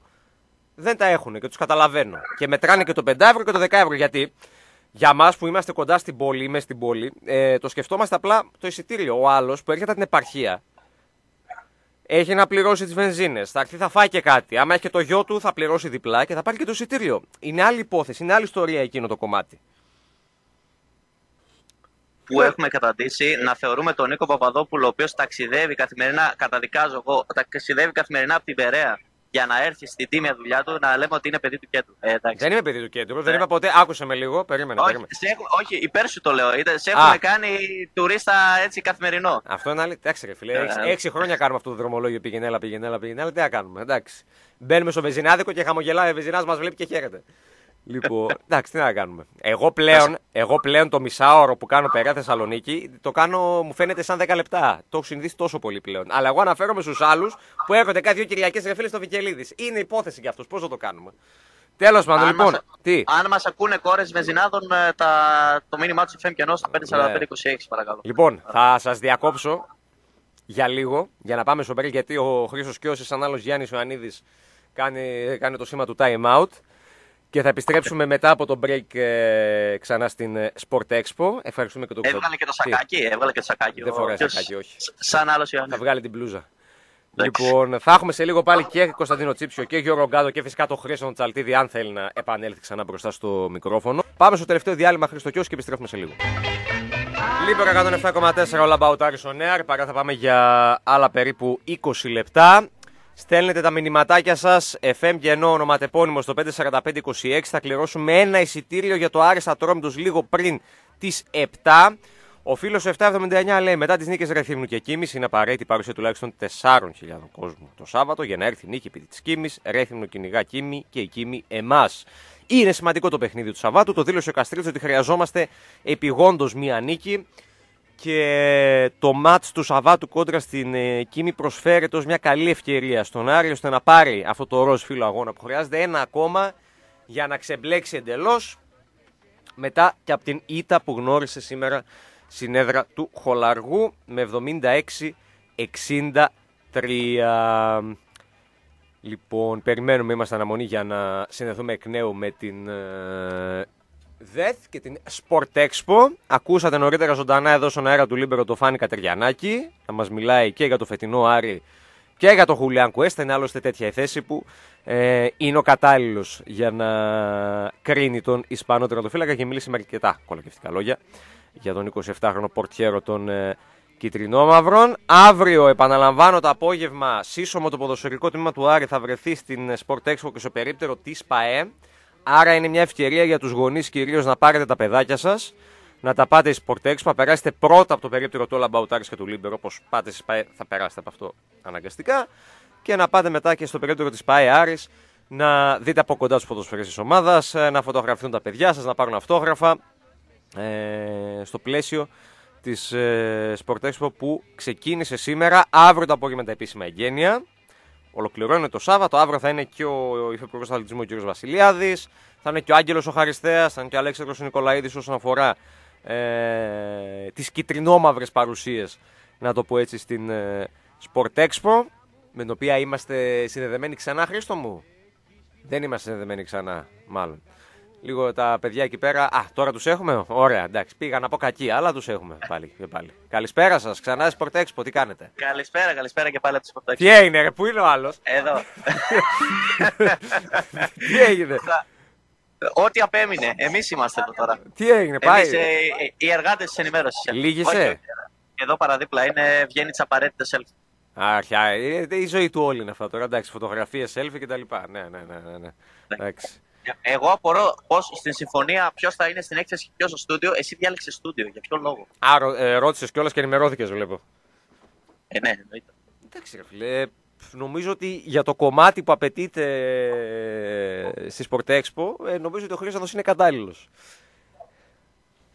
δεν τα έχουν και τους καταλαβαίνω. Και μετράνε και το 5 ευρώ και το 10 ευρώ. Γιατί για εμά που είμαστε κοντά στην πόλη, είμαι στην πόλη, ε, το σκεφτόμαστε απλά το εισιτήριο. Ο άλλος που έρχεται από την επαρχία έχει να πληρώσει τις βενζίνες. Θα έρθει, θα φάει και κάτι. Άμα έχει και το γιο του, θα πληρώσει διπλά και θα πάρει και το εισιτήριο. Είναι άλλη υπόθεση, είναι άλλη ιστορία εκείνο το κομμάτι. Που έχουμε καταντήσει να θεωρούμε τον Νίκο Παπαδόπουλο, ο οποίος ταξιδεύει καθημερινά, καταδικάζω εγώ, ταξιδεύει καθημερινά από την Περαία για να έρθει στην τίμια δουλειά του, να λέμε ότι είναι παιδί του κέντρου. Ε, εντάξει. Δεν είμαι παιδί του κέντρου, δεν Ναι. είπα ποτέ. Άκουσε με λίγο, περίμενε. όχι, περίμενε. σε έχουν, όχι, υπέρ σου το λέω. Είτε, σε Α. έχουν κάνει τουρίστα έτσι καθημερινό. Αυτό είναι άλλη. Εντάξει, ρε φίλε. Ε, Έξι, ε. έξι χρόνια κάνουμε αυτό το δρομολόγιο. Πήγαινε, έλα, πήγαινε, έλα, πήγαινε, έλα. Τι να κάνουμε. Εντάξει. Μπαίνουμε στο βεζινάδικο και χαμογελάει ο βεζινά μας βλέπει και χαίρεται. Λοιπόν, εντάξει, τι να κάνουμε. Εγώ πλέον, εγώ πλέον το μισάωρο που κάνω περά Θεσσαλονίκη το κάνω, μου φαίνεται σαν 10 λεπτά. Το έχω συνηθίσει τόσο πολύ πλέον. Αλλά εγώ αναφέρομαι στους άλλους που έρχονται κάθε δύο Κυριακές ρε φίλε στο Βικελίδης. Είναι υπόθεση για αυτούς. Πώς θα το κάνουμε. Τέλος πάντων, Αν λοιπόν. μας- Τι; Αν μας ακούνε κόρες βενζινάδων, ε, τα, το μήνυμά τους FM κενό στα 54526, παρακαλώ. Λοιπόν, θα σας διακόψω για λίγο για να πάμε στο break γιατί ο Χρήσο Κιώσης, σαν άλλος Γιάννης Ιωαννίδης, κάνει, κάνει το σήμα του time out. Και θα επιστρέψουμε μετά από το break ε, ξανά στην ε, Sport Expo. Ευχαριστούμε και τον Έβγαλε και το Τι; σακάκι, έβγαλε και το σακάκι. Δεν Ο- φοράει ποιος- σακάκι, όχι. σ- Σαν άλλος Θα Ιωάννη. βγάλει την μπλούζα. Εντάξει. Λοιπόν, θα έχουμε σε λίγο πάλι και Κωνσταντίνο Τσίψιο και Γιώργο Γκάδο και φυσικά τον Χρήστο Τσαλτίδη, αν θέλει να επανέλθει ξανά μπροστά στο μικρόφωνο. Πάμε στο τελευταίο διάλειμμα Χρήστο Κιώση και επιστρέφουμε σε λίγο. Λίμπερο 107,4 All About Aris on Air. Παρά θα πάμε για άλλα περίπου 20 λεπτά. Στέλνετε τα μηνυματάκια σας. FM κενό ονοματεπώνυμο στο 54526. Θα κληρώσουμε ένα εισιτήριο για το Άρης Ατρόμητος λίγο πριν τις 7. Ο φίλος 779 λέει: Μετά τις νίκες Ρεθύμνου και Κίμη, είναι απαραίτητη η παρουσία τουλάχιστον 4.000 κόσμου το Σάββατο για να έρθει η νίκη επί της Κίμη. Ρέθυμνο κυνηγά Κίμη και η Κίμη εμάς. Είναι σημαντικό το παιχνίδι του Σαββάτου. Το δήλωσε ο Καστρίτζο ότι χρειαζόμαστε επιγόντως μία νίκη. Και το μάτς του Σαββάτου κόντρα στην ε, Κίμη προσφέρεται ως μια καλή ευκαιρία στον Άρη ώστε να πάρει αυτό το ροζ φύλλο αγώνα που χρειάζεται ένα ακόμα για να ξεμπλέξει εντελώς μετά και από την ήττα που γνώρισε σήμερα στην έδρα του Χολαργού με 76-63. Λοιπόν, περιμένουμε, είμαστε αναμονή για να συνδεθούμε εκ νέου με την ε, ΔΕΘ και την Sport Expo. Ακούσατε νωρίτερα ζωντανά εδώ στον αέρα του Λίμπερο το Φάνη Κατεριανάκη. Θα μας μιλάει και για το φετινό Άρη και για το Χουλιάν Κουέστα. Είναι άλλωστε τέτοια η θέση που ε, είναι ο κατάλληλος για να κρίνει τον Ισπανό τερματοφύλακα και μίλησε με αρκετά κολακευτικά λόγια για τον 27χρονο πορτιέρο των ε, Κιτρινόμαυρων. Αύριο, επαναλαμβάνω το απόγευμα, σύσσωμο το ποδοσφαιρικό τμήμα του Άρη θα βρεθεί στην Sport Expo και στο περίπτερο της ΠΑΕ. Άρα είναι μια ευκαιρία για τους γονείς κυρίως να πάρετε τα παιδάκια σας, να τα πάτε στη Sport Expo, να περάσετε πρώτα από το περίπτερο του All About Aris και του Λίμπερο. Όπως πάτε στη ΠΑΕ, θα περάσετε από αυτό αναγκαστικά. Και να πάτε μετά και στο περίπτερο της ΠαΕ Άρης να δείτε από κοντά τους ποδοσφαιριστέ της ομάδας, να φωτογραφηθούν τα παιδιά σας, να πάρουν αυτόγραφα ε, στο πλαίσιο της ε, Sport Expo που ξεκίνησε σήμερα, αύριο το απόγευμα τα επίσημα εγγένεια. Ολοκληρώνεται το Σάββατο. Αύριο θα είναι και ο Υφυπουργός Αθλητισμού ο κ. Βασιλιάδης. Θα είναι και ο Άγγελος ο Χαριστέας. Θα είναι και ο Αλέξανδρος Νικολαίδης όσον αφορά ε, τις κυτρινόμαυρες παρουσίες, να το πω έτσι, στην ε, Sport Expo. Με την οποία είμαστε συνδεδεμένοι ξανά, Χρήστο μου. Δεν είμαστε συνδεδεμένοι ξανά, μάλλον. Λίγο τα παιδιά εκεί πέρα. Α, τώρα τους έχουμε; Ωραία, εντάξει. Πήγα να πω κακή, αλλά τους έχουμε πάλι και πάλι. Καλησπέρα σας. Ξανά Sport Expo, τι κάνετε; Καλησπέρα, καλησπέρα και πάλι από τη Sport Expo. Τι έγινε, ρε, πού είναι ο άλλος; Εδώ. τι έγινε; Ό,τι απέμεινε. Εμείς είμαστε εδώ τώρα. Τι έγινε, πάει. Εμείς, ε, ε, οι εργάτες της ενημέρωσης. Λύγησε. Εδώ παραδίπλα είναι, βγαίνει τις απαραίτητες selfie. Άρχια, ε, η ζωή του όλη είναι αυτά τώρα. Εντάξει, φωτογραφίες, selfie κτλ. Ναι, ναι, ναι. ναι, ναι. Εντάξει. Εγώ απορώ πώς στην συμφωνία ποιος θα είναι στην έκθεση και ποιος στο στούντιο. Εσύ διάλεξε στούντιο. Για ποιο λόγο; Α, ρω, ε, ρώτησες κιόλας και ενημερώθηκες, βλέπω. Ε, ναι, εννοείται. Εντάξει, ρε φίλε. Νομίζω ότι για το κομμάτι που απαιτείται στη Sport Expo, ε, νομίζω ότι ο Χρήστος είναι κατάλληλος.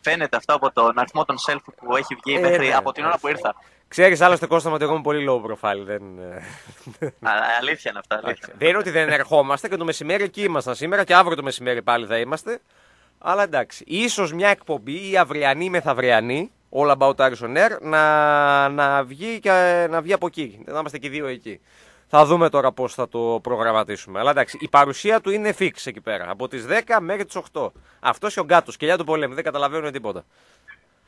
Φαίνεται αυτό από τον αριθμό των selfie που έχει βγει Ε, μέχρι ναι. από την ώρα που ήρθα. Ξέρεις άλλωστε Κώστα μου ότι εγώ είμαι πολύ low profile. Δεν, ε, Α, αλήθεια είναι αυτά. Αλήθεια. δεν είναι ότι δεν ερχόμαστε και το μεσημέρι εκεί ήμασταν σήμερα και αύριο το μεσημέρι πάλι θα είμαστε. Αλλά εντάξει, ίσως μια εκπομπή ή αυριανή ή μεθαυριανή, όλα about Aris on Air, να, να, βγει και, να βγει από εκεί. Να είμαστε και οι δύο εκεί. Θα δούμε τώρα πώς θα το προγραμματίσουμε. Αλλά εντάξει, η παρουσία του είναι fix εκεί πέρα. Από τις 10 μέχρι τις 8. Αυτός και ο Γκάτος, κελιά του πολέμου, δεν καταλαβαίνουν τίποτα.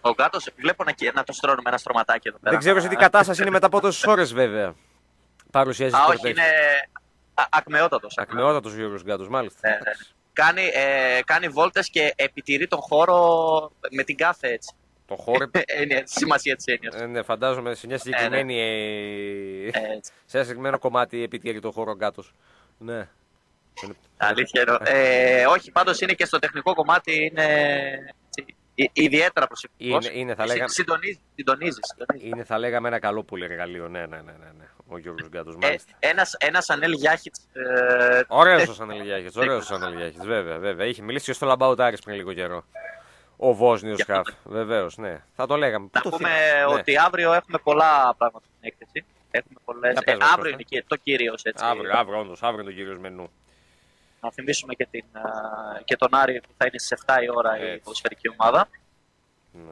Ο Γκάτος βλέπω να, να το στρώνουμε ένα στρωματάκι εδώ πέρα. Δεν ξέρω σε τι κατάσταση είναι μετά από τόσες ώρες βέβαια. Παρουσιάζεις Α, Sport όχι, Expo. είναι ακμεότατος. Ακμεότατος ο Γιώργος Γκάτος, μάλιστα. Ναι, ναι. Κάνει, ε, κάνει βόλτες και επιτηρεί τον χώρο με την κάθε έτσι. Το χώρο έννοια, τη σημασία της έννοιας. Ε, ναι, φαντάζομαι σε μια συγκεκριμένη. ε, σε ένα συγκεκριμένο κομμάτι επιτήρει το χώρο κάτω. Ναι. Αλήθεια εννοώ. Ε, όχι, πάντως είναι και στο τεχνικό κομμάτι είναι έτσι, ι- ιδιαίτερα προσεκτικός. Είναι- είναι, θα λέγαμε- Συντονίζεις. συντονίζεις, συντονίζεις. Είναι, θα λέγαμε, ένα καλό πολύ εργαλείο. Ναι, ναι, ναι, ναι, ναι. Ο Γιώργος Γκάτος, Ε, μάλιστα. ένας, ένας Ανέλ Γιάχιτς, ε, Ωραίος ο Σανελιγιάκης, ωραίος ο Σανελιγιάκης, βέβαια, βέβαια. Είχε μιλήσει και στο Λαμπαουτάρης πριν λίγο καιρό. Ο Βόσνιος Για Χαφ, αυτό. βεβαίως, ναι. Θα το λέγαμε. Πού να το πούμε θυμάμαι. Ναι. ότι αύριο έχουμε πολλά πράγματα στην έκθεση. Έχουμε πολλές... Για πες Ε, μας, αύριο Κώστα. είναι και το κύριος έτσι. Αύριο, αύριο, όντως, αύριο είναι το κύριος μενού. Να θυμίσουμε και, την, α, και τον Άρη που θα είναι στις 7 η ώρα η Έτσι. ποδοσφαιρική ομάδα. Ναι.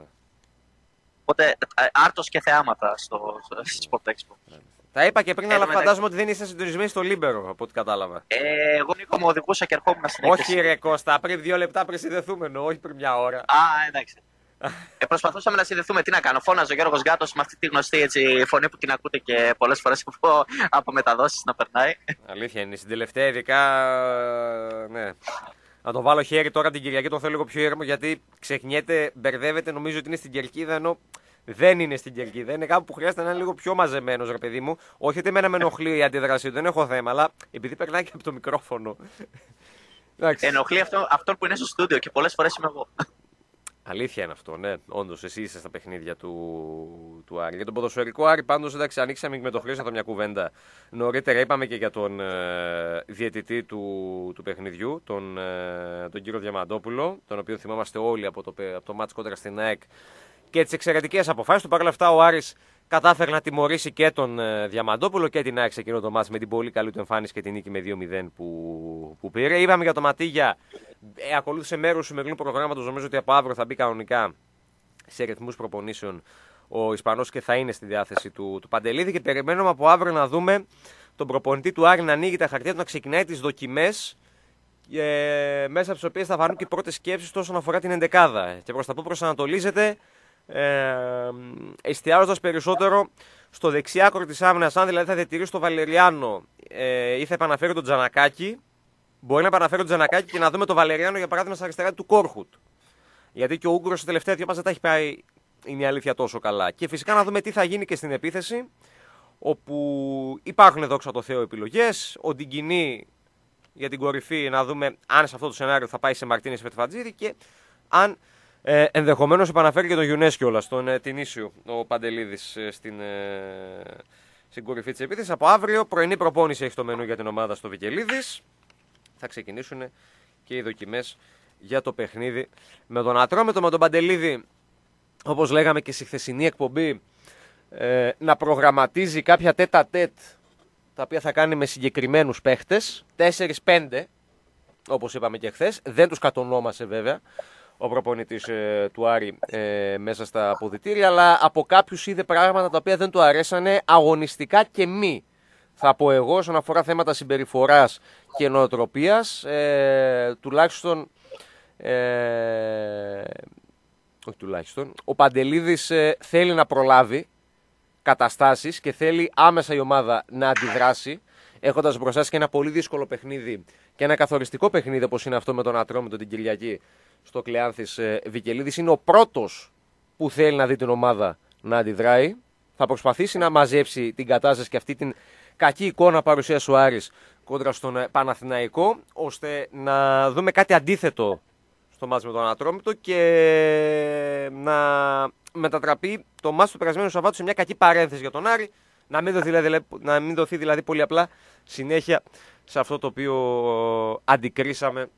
Οπότε ε, άρτος και θεάματα στο, στο, στη Sport Expo. Τα είπα και πριν, Εν τω αλλά μεταξύ- φαντάζομαι ότι δεν είστε συντονισμένοι στο Λίμπερο, από ό,τι κατάλαβα. Ε, εγώ Νίκο μου οδηγούσα και ερχόμουν στην έκθεση. Όχι, ρε Κώστα, πριν δύο λεπτά πριν συνδεθούμε, εννοώ, όχι πριν μια ώρα. Α, εντάξει. Ε, προσπαθούσαμε να συνδεθούμε. Τι να κάνω. Φώναζε ο Γιώργος Γκάτος με αυτή τη γνωστή έτσι, φωνή που την ακούτε και πολλές φορές από, από μεταδόσεις να περνάει. Αλήθεια είναι. Στην τελευταία, ειδικά. ε, Ναι. Να το βάλω χέρι τώρα την Κυριακή, τον θέλω λίγο πιο ήρεμο γιατί ξεχνιέται, μπερδεύεται, νομίζω ότι είναι στην κερκίδα ενώ δεν είναι στην κερκίδα. Είναι κάπου που χρειάζεται να είναι λίγο πιο μαζεμένος, ρε παιδί μου. Όχι ότι εμένα με ενοχλεί η αντίδρασή του, δεν έχω θέμα, αλλά επειδή περνάει και από το μικρόφωνο. Εντάξει. Ενοχλεί αυτό, αυτόν που είναι στο στούντιο και πολλές φορές είμαι εγώ. Αλήθεια είναι αυτό, ναι. Όντως, εσύ είσαι στα παιχνίδια του, του Άρη. Για τον ποδοσφαιρικό Άρη, πάντως, εντάξει, ανοίξαμε με το Χρήστο μια κουβέντα. Νωρίτερα είπαμε και για τον ε, διαιτητή του, του παιχνιδιού, τον, ε, τον κύριο Διαμαντόπουλο, τον οποίο θυμάμαστε όλοι από το, από το μάτς κόντρα στην ΑΕΚ και τις εξαιρετικές αποφάσεις του. Παρ' όλα αυτά, ο Άρης κατάφερε να τιμωρήσει και τον ε, Διαμαντόπουλο και την ΑΕΚ σε εκείνο το μάτς με την πολύ καλή του εμφάνιση και την νίκη με 2-0 που, που πήρε. Είπαμε για τον Ματίγια, ε, ακολούθησε μέρος του σημερινού προγράμματος. Νομίζω ότι από αύριο θα μπει κανονικά σε ρυθμούς προπονήσεων ο Ισπανός και θα είναι στη διάθεση του, του Παντελίδη. Και περιμένουμε από αύριο να δούμε τον προπονητή του Άρη να ανοίγει τα χαρτιά του, να ξεκινάει τις δοκιμές ε, μέσα από τις οποίες θα φανούν και οι πρώτες σκέψεις όσον αφορά την εντεκάδα. Και προς τα πού προσανατολίζεται ε, εστιάζοντας περισσότερο στο δεξιάκρο της άμυνας, αν δηλαδή θα διατηρήσει τον Βαλεριάνο ε, ή θα επαναφέρει τον Τζανακάκη, μπορεί να επαναφέρει τον Τζανακάκη και να δούμε τον Βαλεριάνο για παράδειγμα στα αριστερά του Κόρχουτ. Γιατί και ο Ούγκρος στα τελευταία δύο δεν τα έχει πάει, είναι η αλήθεια, τόσο καλά. Και φυσικά να δούμε τι θα γίνει και στην επίθεση, όπου υπάρχουν δόξα τω Θεώ επιλογές. Ο Ντιγκινή για την κορυφή, να δούμε αν σε αυτό το σενάριο θα πάει σε Μαρτίνες Φετφατζίδη και αν ε, Ενδεχομένως επαναφέρει και τον Γιουνές κιόλας, τον ε, Τινίσιο, ο Παντελίδης ε, στην, ε, στην κορυφή της επίθεσης. Από αύριο, πρωινή προπόνηση έχει το μενού για την ομάδα στο Βικελίδης. Θα ξεκινήσουν και οι δοκιμές για το παιχνίδι με τον Ατρόμετο, με τον Παντελίδη, όπως λέγαμε και στη χθεσινή εκπομπή, ε, να προγραμματίζει κάποια τέτα τέτ τα οποία θα κάνει με συγκεκριμένους παίχτες. 4-5, όπως είπαμε και χθες. Δεν τους κατονόμασε βέβαια ο προπονητής ε, του Άρη ε, μέσα στα αποδητήρια, αλλά από κάποιους είδε πράγματα τα οποία δεν του αρέσανε αγωνιστικά και μη. Θα πω εγώ, όσον αφορά θέματα συμπεριφοράς και νοοτροπίας, ε, τουλάχιστον. Ε, όχι τουλάχιστον. Ο Παντελίδης ε, θέλει να προλάβει καταστάσεις και θέλει άμεσα η ομάδα να αντιδράσει έχοντας μπροστά και ένα πολύ δύσκολο παιχνίδι και ένα καθοριστικό παιχνίδι όπως είναι αυτό με τον Ατρόμητο την Κυριακή στο Κλεάνθης ε, Βικελίδης. Είναι ο πρώτος που θέλει να δει την ομάδα να αντιδράει. Θα προσπαθήσει να μαζέψει την κατάσταση και αυτή την κακή εικόνα παρουσίας ο Άρης κόντρα στον ε, Παναθηναϊκό, ώστε να δούμε κάτι αντίθετο στο μάτς με τον Ατρόμητο και να μετατραπεί το μάτς του περασμένου Σαββάτου σε μια κακή παρένθεση για τον Άρη, να μην δοθεί δηλαδή, να μην δοθεί δηλαδή πολύ απλά συνέχεια σε αυτό το οποίο ε, αντικρίσαμε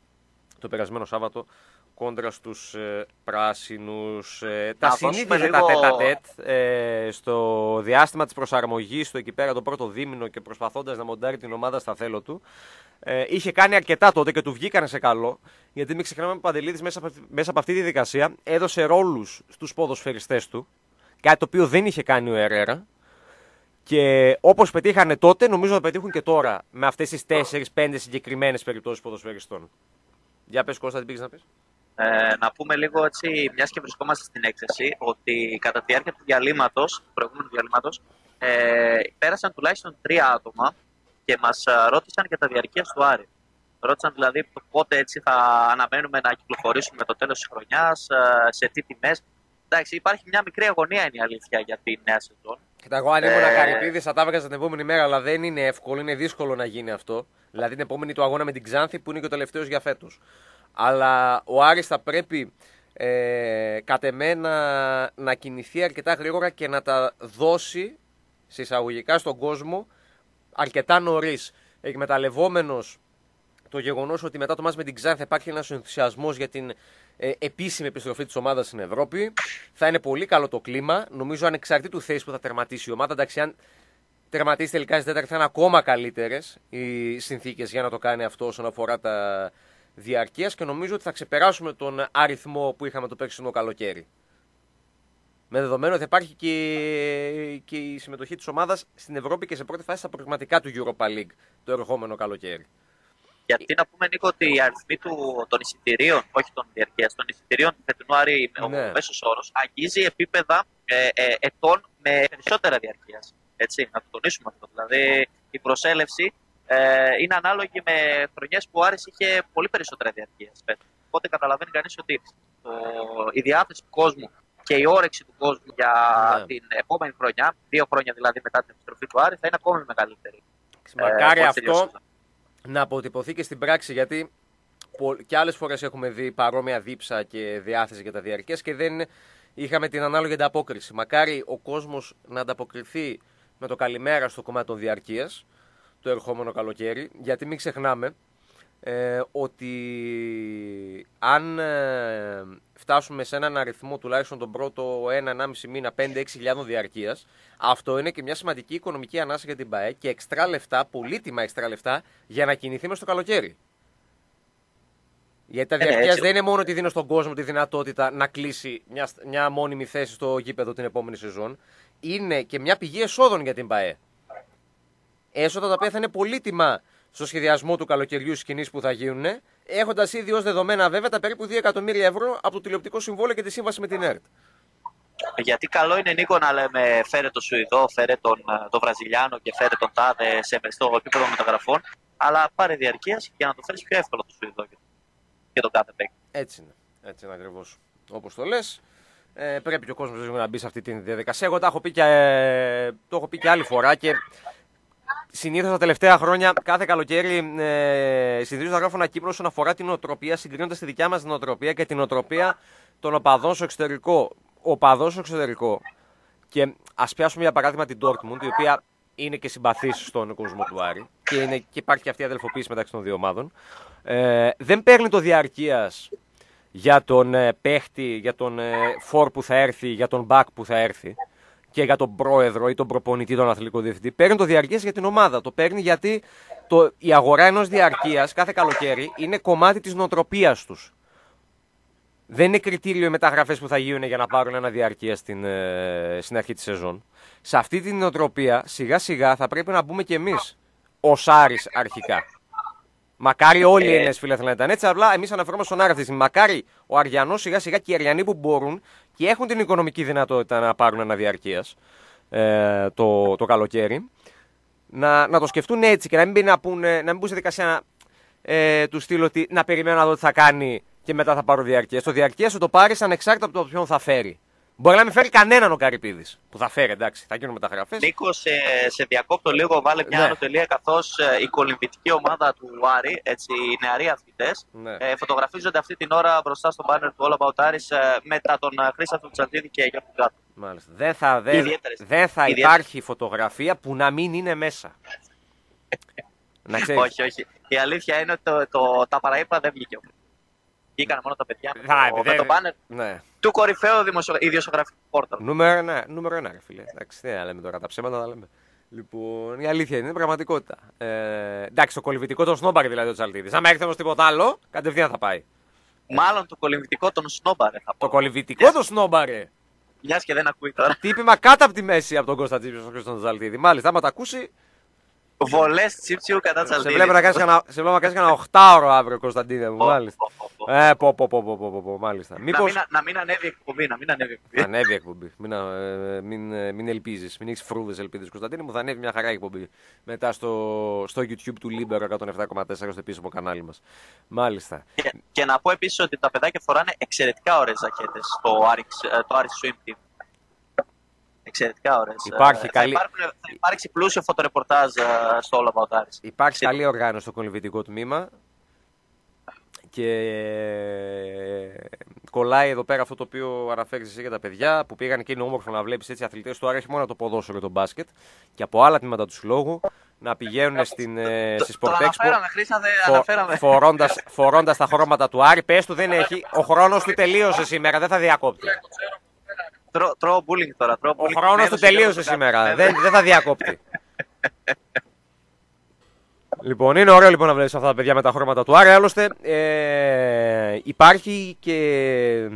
το περασμένο Σάββατο κόντρα στους ε, πράσινους. Ε, τα συνήθεια λίγο... τα τέτα τέτ ε, στο διάστημα της προσαρμογής του εκεί πέρα το πρώτο δίμηνο και προσπαθώντας να μοντάρει την ομάδα στα θέλω του. Ε, είχε κάνει αρκετά τότε και του βγήκανε σε καλό. Γιατί μην ξεχνάμε ότι ο Παντελίδης μέσα, μέσα από αυτή τη δικασία έδωσε ρόλους στους ποδοσφαιριστές του. Κάτι το οποίο δεν είχε κάνει ο Ερέρα. Και όπως πετύχανε τότε, νομίζω να πετύχουν και τώρα με αυτές τις 4-5 συγκεκριμένες περιπτώσεις ποδοσφαιριστών. Για πες Κώστα, τι πήγες να πεις; Ε, να πούμε λίγο έτσι, μιας και βρισκόμαστε στην έκθεση, ότι κατά τη διάρκεια του διαλύματος, του προηγούμενου διαλύματος, ε, πέρασαν τουλάχιστον τρία άτομα και μας ε, ρώτησαν για τα διαρκεία του Άρη. Ρώτησαν δηλαδή πότε έτσι θα αναμένουμε να κυκλοφορήσουμε με το τέλος της χρονιάς, ε, σε τι τιμές. Εντάξει, υπάρχει μια μικρή αγωνία είναι η αλήθεια για τη νέα σεζόν. Κοιτά, εγώ αν ήμουν ε... θα τα έβγαζα την επόμενη μέρα, αλλά δεν είναι εύκολο, είναι δύσκολο να γίνει αυτό. Δηλαδή την επόμενη του αγώνα με την Ξάνθη που είναι και ο τελευταίος για φέτος. Αλλά ο Άρης θα πρέπει ε, κατ' εμέ να, κινηθεί αρκετά γρήγορα και να τα δώσει σε εισαγωγικά στον κόσμο αρκετά νωρίς. Εκμεταλλευόμενος το γεγονός ότι μετά το μάτς με την Ξάνθη θα υπάρχει ένας ενθουσιασμός για την ε, επίσημη επιστροφή της ομάδας στην Ευρώπη. Θα είναι πολύ καλό το κλίμα. Νομίζω ανεξαρτήτου θέση που θα τερματίσει η ομάδα. Εντάξει, αν τερματίσει τελικά στη τέταρτη θα είναι ακόμα καλύτερες οι συνθήκες για να το κάνει αυτό όσον αφορά τα, διαρκείας και νομίζω ότι θα ξεπεράσουμε τον αριθμό που είχαμε το περσινό καλοκαίρι. Με δεδομένο ότι υπάρχει και, και η συμμετοχή της ομάδας στην Ευρώπη και σε πρώτη φάση στα προγραμματικά του Europa League το ερχόμενο καλοκαίρι. Γιατί να πούμε, Νίκο, ότι οι αριθμοί του, των εισιτηρίων, όχι των διαρκείας, των εισιτηρίων του φετινού Άρη, ναι. ο μέσος όρος, αγγίζει επίπεδα ε, ε, ετών με περισσότερα διαρκείας. Έτσι, να το τονίσουμε αυτό. Δηλαδή, η προσέλευση ε, είναι ανάλογη με χρονιές που ο Άρης είχε πολύ περισσότερα διαρκείας. Οπότε καταλαβαίνει κανείς ότι το, η διάθεση του κόσμου και η όρεξη του κόσμου για ναι. την επόμενη χρονιά, δύο χρόνια δηλαδή μετά την επιστροφή του Άρη, θα είναι ακόμη μεγαλύτερη. Μακάρι ε, αυτό να αποτυπωθεί και στην πράξη γιατί και άλλες φορές έχουμε δει παρόμοια δίψα και διάθεση για τα διαρκεία και δεν είχαμε την ανάλογη ανταπόκριση. Μακάρι ο κόσμος να ανταποκριθεί με το καλημέρα στο κομμάτι των διαρκείας το ερχόμενο καλοκαίρι, γιατί μην ξεχνάμε ε, ότι αν ε, φτάσουμε σε έναν αριθμό τουλάχιστον τον πρώτο 1-1,5 μήνα 5-6 χιλιάδων διαρκείας αυτό είναι και μια σημαντική οικονομική ανάσα για την ΠαΕ και εξτρά λεφτά, πολύτιμα εξτρά λεφτά για να κινηθεί με στο καλοκαίρι. Γιατί τα ε, διαρκείας δεν είναι μόνο ότι δίνω στον κόσμο τη δυνατότητα να κλείσει μια, μια μόνιμη θέση στο γήπεδο την επόμενη σεζόν. Είναι και μια πηγή εσόδων για την ΠαΕ. Έσοδα τα οποία θα είναι πολύτιμα στο σχεδιασμό του καλοκαιριού σκηνή που θα γίνουν, έχοντας ήδη ως δεδομένα βέβαια τα περίπου 2 εκατομμύρια ευρώ από το τηλεοπτικό συμβόλαιο και τη σύμβαση με την ΕΡΤ. Γιατί καλό είναι Νίκο να λέμε φέρε τον Σουηδό, φέρε τον, τον Βραζιλιάνο και φέρε τον Τάδε σε στο επίπεδο μεταγραφών, αλλά πάρε διαρκείας για να το φέρεις πιο εύκολο τον Σουηδό και τον κάθε παίκτη. Έτσι είναι. Έτσι είναι ακριβώς. Όπως το λες. Ε, πρέπει και ο κόσμος να μπει σε αυτή τη διαδικασία. Εγώ το έχω πει και, ε, το έχω πει και άλλη φορά και συνήθως τα τελευταία χρόνια, κάθε καλοκαίρι, ε, συνήθω θα γράφω ένα κείμενο όσον αφορά την οτροπία, συγκρίνοντα τη δικιά μας οτροπία και την οτροπία των οπαδών στο εξωτερικό. Ο οπαδός στο εξωτερικό. Και ας πιάσουμε για παράδειγμα την Dortmund, η οποία είναι και συμπαθής στον κόσμο του Άρη και, είναι, και υπάρχει και αυτή η αδελφοποίηση μεταξύ των δύο ομάδων. Ε, δεν παίρνει το διαρκείας για τον ε, παίχτη, για τον ε, φορ που θα έρθει, για τον back που θα έρθει και για τον πρόεδρο ή τον προπονητή, τον αθλητικό διευθυντή. Παίρνει το διαρκείας για την ομάδα. Το παίρνει γιατί το, η αγορά ενός διαρκείας κάθε καλοκαίρι είναι κομμάτι της νοοτροπίας τους. Δεν είναι κριτήριο οι μεταγραφές που θα γίνουν για να πάρουν ένα διαρκεία στην, ε, στην αρχή της σεζόν. Σε αυτή την νοοτροπία σιγά σιγά θα πρέπει να μπούμε κι εμείς ως Άρης αρχικά. Μακάρι όλοι οι Έλληνες φίλοι να ήταν έτσι. Απλά εμείς αναφέρουμε στον Άρη αυτή τη στιγμή. Μακάρι ο Αριανός σιγά σιγά και οι Αριανοί που μπορούν και έχουν την οικονομική δυνατότητα να πάρουν ένα διαρκεία ε, το, το καλοκαίρι. Να, να το σκεφτούν έτσι και να μην, να πούνε, να μην μπουν σε δικασία ε, του στείλω ότι να περιμένω να δω τι θα κάνει και μετά θα πάρω διαρκεία. Το διαρκεία σου το πάρεις ανεξάρτητα από το ποιον θα φέρει. Μπορεί να μην φέρει κανέναν ο Καρυπίδης που θα φέρει, εντάξει, θα γίνουν μεταγραφές. Νίκος, σε, σε διακόπτω λίγο, βάλε μια ναι. τελεία καθώς ε, η κολυμβητική ομάδα του Άρη, έτσι, οι νεαροί αθλητές, ναι. ε, φωτογραφίζονται αυτή την ώρα μπροστά στο μπάνερ του All About Aris ε, μετά τον ε, Χρήστο Τσαντίδη και Γιώργο Γκάτο. Μάλιστα. Δεν θα, δεν, δεν θα υπάρχει φωτογραφία που να μην είναι μέσα. να όχι, όχι. Η αλήθεια είναι ότι το, το, τα παραείπα δεν βγήκε. Βγήκαν μόνο τα παιδιά με, το, το μπάνερ ναι. του κορυφαίου δημοσιο... ιδιοσιογραφικού πόρτα. Νούμερο ένα, νούμερο ένα, φίλε. Εντάξει, δεν λέμε τώρα τα ψέματα, τα λέμε. Λοιπόν, η αλήθεια είναι, είναι πραγματικότητα. Ε, εντάξει, το κολυβητικό των σνόμπαρε δηλαδή ο Τσαλτίδη. Αν έρθει όμως τίποτα άλλο, κατευθείαν θα πάει. Μάλλον το κολυβητικό των σνόμπαρε θα πω. Το κολυβητικό των σνόμπαρε. Μιας και δεν ακούει τώρα. Τύπημα κάτω από τη μέση από τον Κωνσταντίνο στον Χρήστον Τσαλτίδη. Μάλιστα, άμα τα ακούσει, Βολές τσίψιου κατά Τσαλτίδη. Σε βλέπω να κάνεις κανένα, σε βλέπω να κάνεις κανένα 8 ώρο αύριο, Κωνσταντίνε μου. Μάλιστα. Ε, πω, πω, πω, πω, πω, πω, μάλιστα. Μήπως... Να, μην, να μην ανέβει εκπομπή, να μην ανέβει εκπομπή. Ανέβει εκπομπή. Μην, ε, μην, ε, μην ελπίζεις, μην έχεις φρούδες ελπίδες, Κωνσταντίνε μου. Θα ανέβει μια χαρά εκπομπή μετά στο, στο YouTube του Libero 107,4 στο επίσημο κανάλι μας. Μάλιστα. Και, και να πω επίσης ότι τα παιδάκια φοράνε εξαιρετικά ωραίες ζακέτες στο Aris Swim Team εξαιρετικά ωραίες. Υπάρχει θα, καλή... θα υπάρξει πλούσιο φωτορεπορτάζ ε, στο All About Aris. Υπάρχει καλή οργάνωση στο κολυβητικό τμήμα και ε, κολλάει εδώ πέρα αυτό το οποίο αναφέρεις εσύ για τα παιδιά που πήγαν και είναι όμορφο να βλέπεις έτσι αθλητές του αρέσει μόνο το ποδόσφαιρο και το μπάσκετ και από άλλα τμήματα του συλλόγου να πηγαίνουν στην, ε, στη Sport Expo φορώντας, τα χρώματα του Άρη. Πες του δεν έχει, ο χρόνος του τελείωσε σήμερα, δεν θα διακόπτει. Τρώω bullying τώρα. Τρώω bullying. Ο χρόνο του τελείωσε σήμερα. δεν, δεν θα διακόπτει. Λοιπόν, είναι ωραίο λοιπόν να βλέπεις αυτά τα παιδιά με τα χρώματα του Άρη. Άλλωστε, ε, υπάρχει και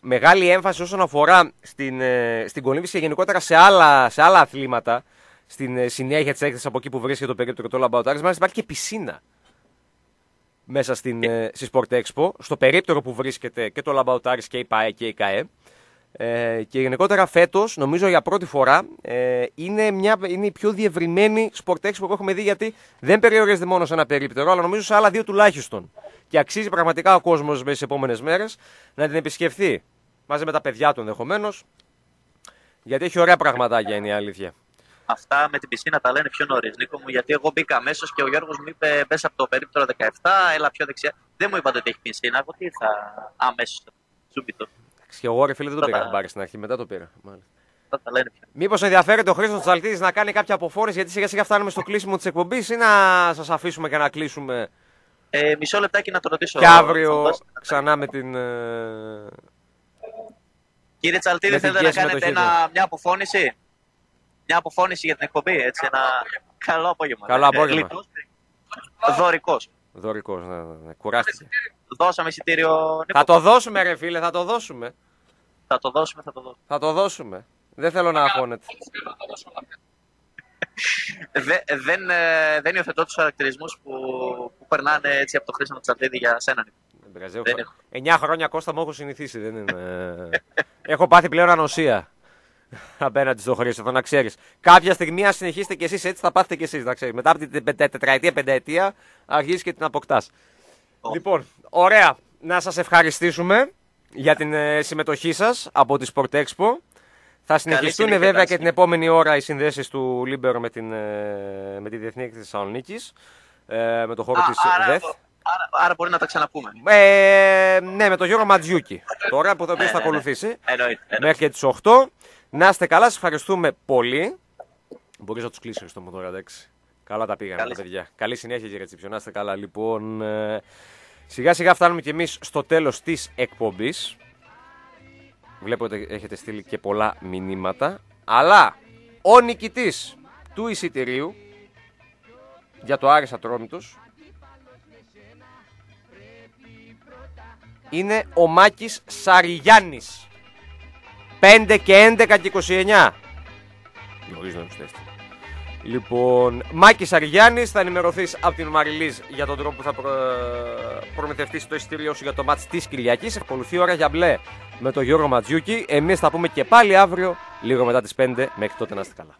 μεγάλη έμφαση όσον αφορά στην, ε, στην κολύμβηση και γενικότερα σε άλλα, σε άλλα αθλήματα. Στην ε, συνέχεια της έκθεσης από εκεί που βρίσκεται το περίπτωρο του Λαμπαουτάρη. Μάλιστα, υπάρχει και πισίνα μέσα στην, ε, στη Sport Expo. Στο περίπτερο που βρίσκεται και το Λαμπαουτάρη και η ΠΑΕ και η ΚΑΕ. Ε, και γενικότερα φέτος, νομίζω για πρώτη φορά, ε, είναι, μια, είναι η πιο διευρυμένη Sport που έχουμε δει γιατί δεν περιορίζεται μόνο σε ένα περίπτερο, αλλά νομίζω σε άλλα δύο τουλάχιστον. Και αξίζει πραγματικά ο κόσμος μέσα στι επόμενες μέρες να την επισκεφθεί μαζί με τα παιδιά του ενδεχομένως. Γιατί έχει ωραία πραγματάκια είναι η αλήθεια. Αυτά με την πισίνα τα λένε πιο νωρίς, Νίκο μου, γιατί εγώ μπήκα αμέσως και ο Γιώργος μου είπε: Μπες από το περίπτερο 17, έλα πιο δεξιά. Δεν μου είπατε ότι έχει πινσίνα. Εγώ τι ήρθα άμεσο σούμπιτο. Και εγώ ρε φίλε δεν το Τότε- πήρα χαμπάρι στην αρχή, μετά το πήρα. Μάλιστα. Θα τα λένε πια. Μήπως ενδιαφέρεται ο Χρήστος Τσαλτίδης να κάνει κάποια αποφόρηση, γιατί σιγά σιγά φτάνουμε στο κλείσιμο της εκπομπής, ή να σας αφήσουμε και να κλείσουμε Ε, μισό λεπτάκι να το ρωτήσω. και αύριο Φαντάζομαι. ξανά με την. ε, Κύριε Τσαλτίδη, Με την θέλετε να πίεση κάνετε συμμετοχή ένα, μια αποφώνηση; Μια αποφώνηση για την εκπομπή. Έτσι, ένα καλό απόγευμα. Καλό απόγευμα. Δωρικός. Δωρικός, ναι, ναι, ναι. Κουράστηκε. Δώσαμε εισιτήριο. Νίκο. Θα το δώσουμε, ρε φίλε, θα το δώσουμε. Θα το δώσουμε, θα το δώσουμε. Θα το δώσουμε. Δεν θέλω να αγχώνετε. Δε, δεν, ε, δεν υιοθετώ τους χαρακτηρισμούς που, που περνάνε έτσι από το Χρήστο Τσαλτίδη για σένα. Νίκο. Δεν πειράζει, Δεν έχω- Εννιά χρόνια Κώστα μου έχω συνηθίσει. Δεν είναι... έχω πάθει πλέον ανοσία απέναντι στο Χρήστο, το να ξέρεις. Κάποια στιγμή, αν συνεχίσετε κι εσείς έτσι, θα πάθετε κι εσείς. Μετά από την τε- τε- τετραετία, πενταετία, αρχίζεις και την αποκτάς. Ω. Λοιπόν, ωραία. Να σας ευχαριστήσουμε για την ε, συμμετοχή σας από τη Sport Expo. Θα συνεχιστούν συνέχεια, βέβαια καλή και την επόμενη ώρα οι συνδέσεις του Λίμπερο με, την, ε, με τη Διεθνή Έκθεση Θεσσαλονίκης. Ε, με το χώρο Α, της άρα, ΔΕΘ. άρα, άρα μπορεί να τα ξαναπούμε. Ε, ναι, με τον Γιώργο Ματζιούκη. Τώρα που θα Ναι, θα ναι, ναι. ακολουθήσει. Εννοείται. εννοείται. Μέχρι και τις 8. Να είστε καλά, σας ευχαριστούμε πολύ. Μπορείς να τους κλείσεις στο μου τώρα, εντάξει. Καλά τα πήγαμε, Καλή τα παιδιά. Καλή συνέχεια, κύριε Τσιψιό. Να είστε καλά. Λοιπόν, ε, σιγά σιγά φτάνουμε κι εμείς στο τέλος της εκπομπής. Βλέπω ότι έχετε στείλει και πολλά μηνύματα. Αλλά ο νικητής του εισιτηρίου για το Άρης Ατρόμητος είναι ο Μάκης Σαριγιάννης. 5 και 11 και 29. Γνωρίζω να τους τέστη. Λοιπόν, Μάκης Σαριγιάννη, θα ενημερωθείς από την Μαριλίζ για τον τρόπο που θα προ... προμηθευτείς το εισιτήριό σου για το μάτς της Κυριακής. Ακολουθεί η ώρα για μπλε με τον Γιώργο Ματζιούκη. Εμείς θα πούμε και πάλι αύριο, λίγο μετά τις 5. Μέχρι τότε να είστε καλά.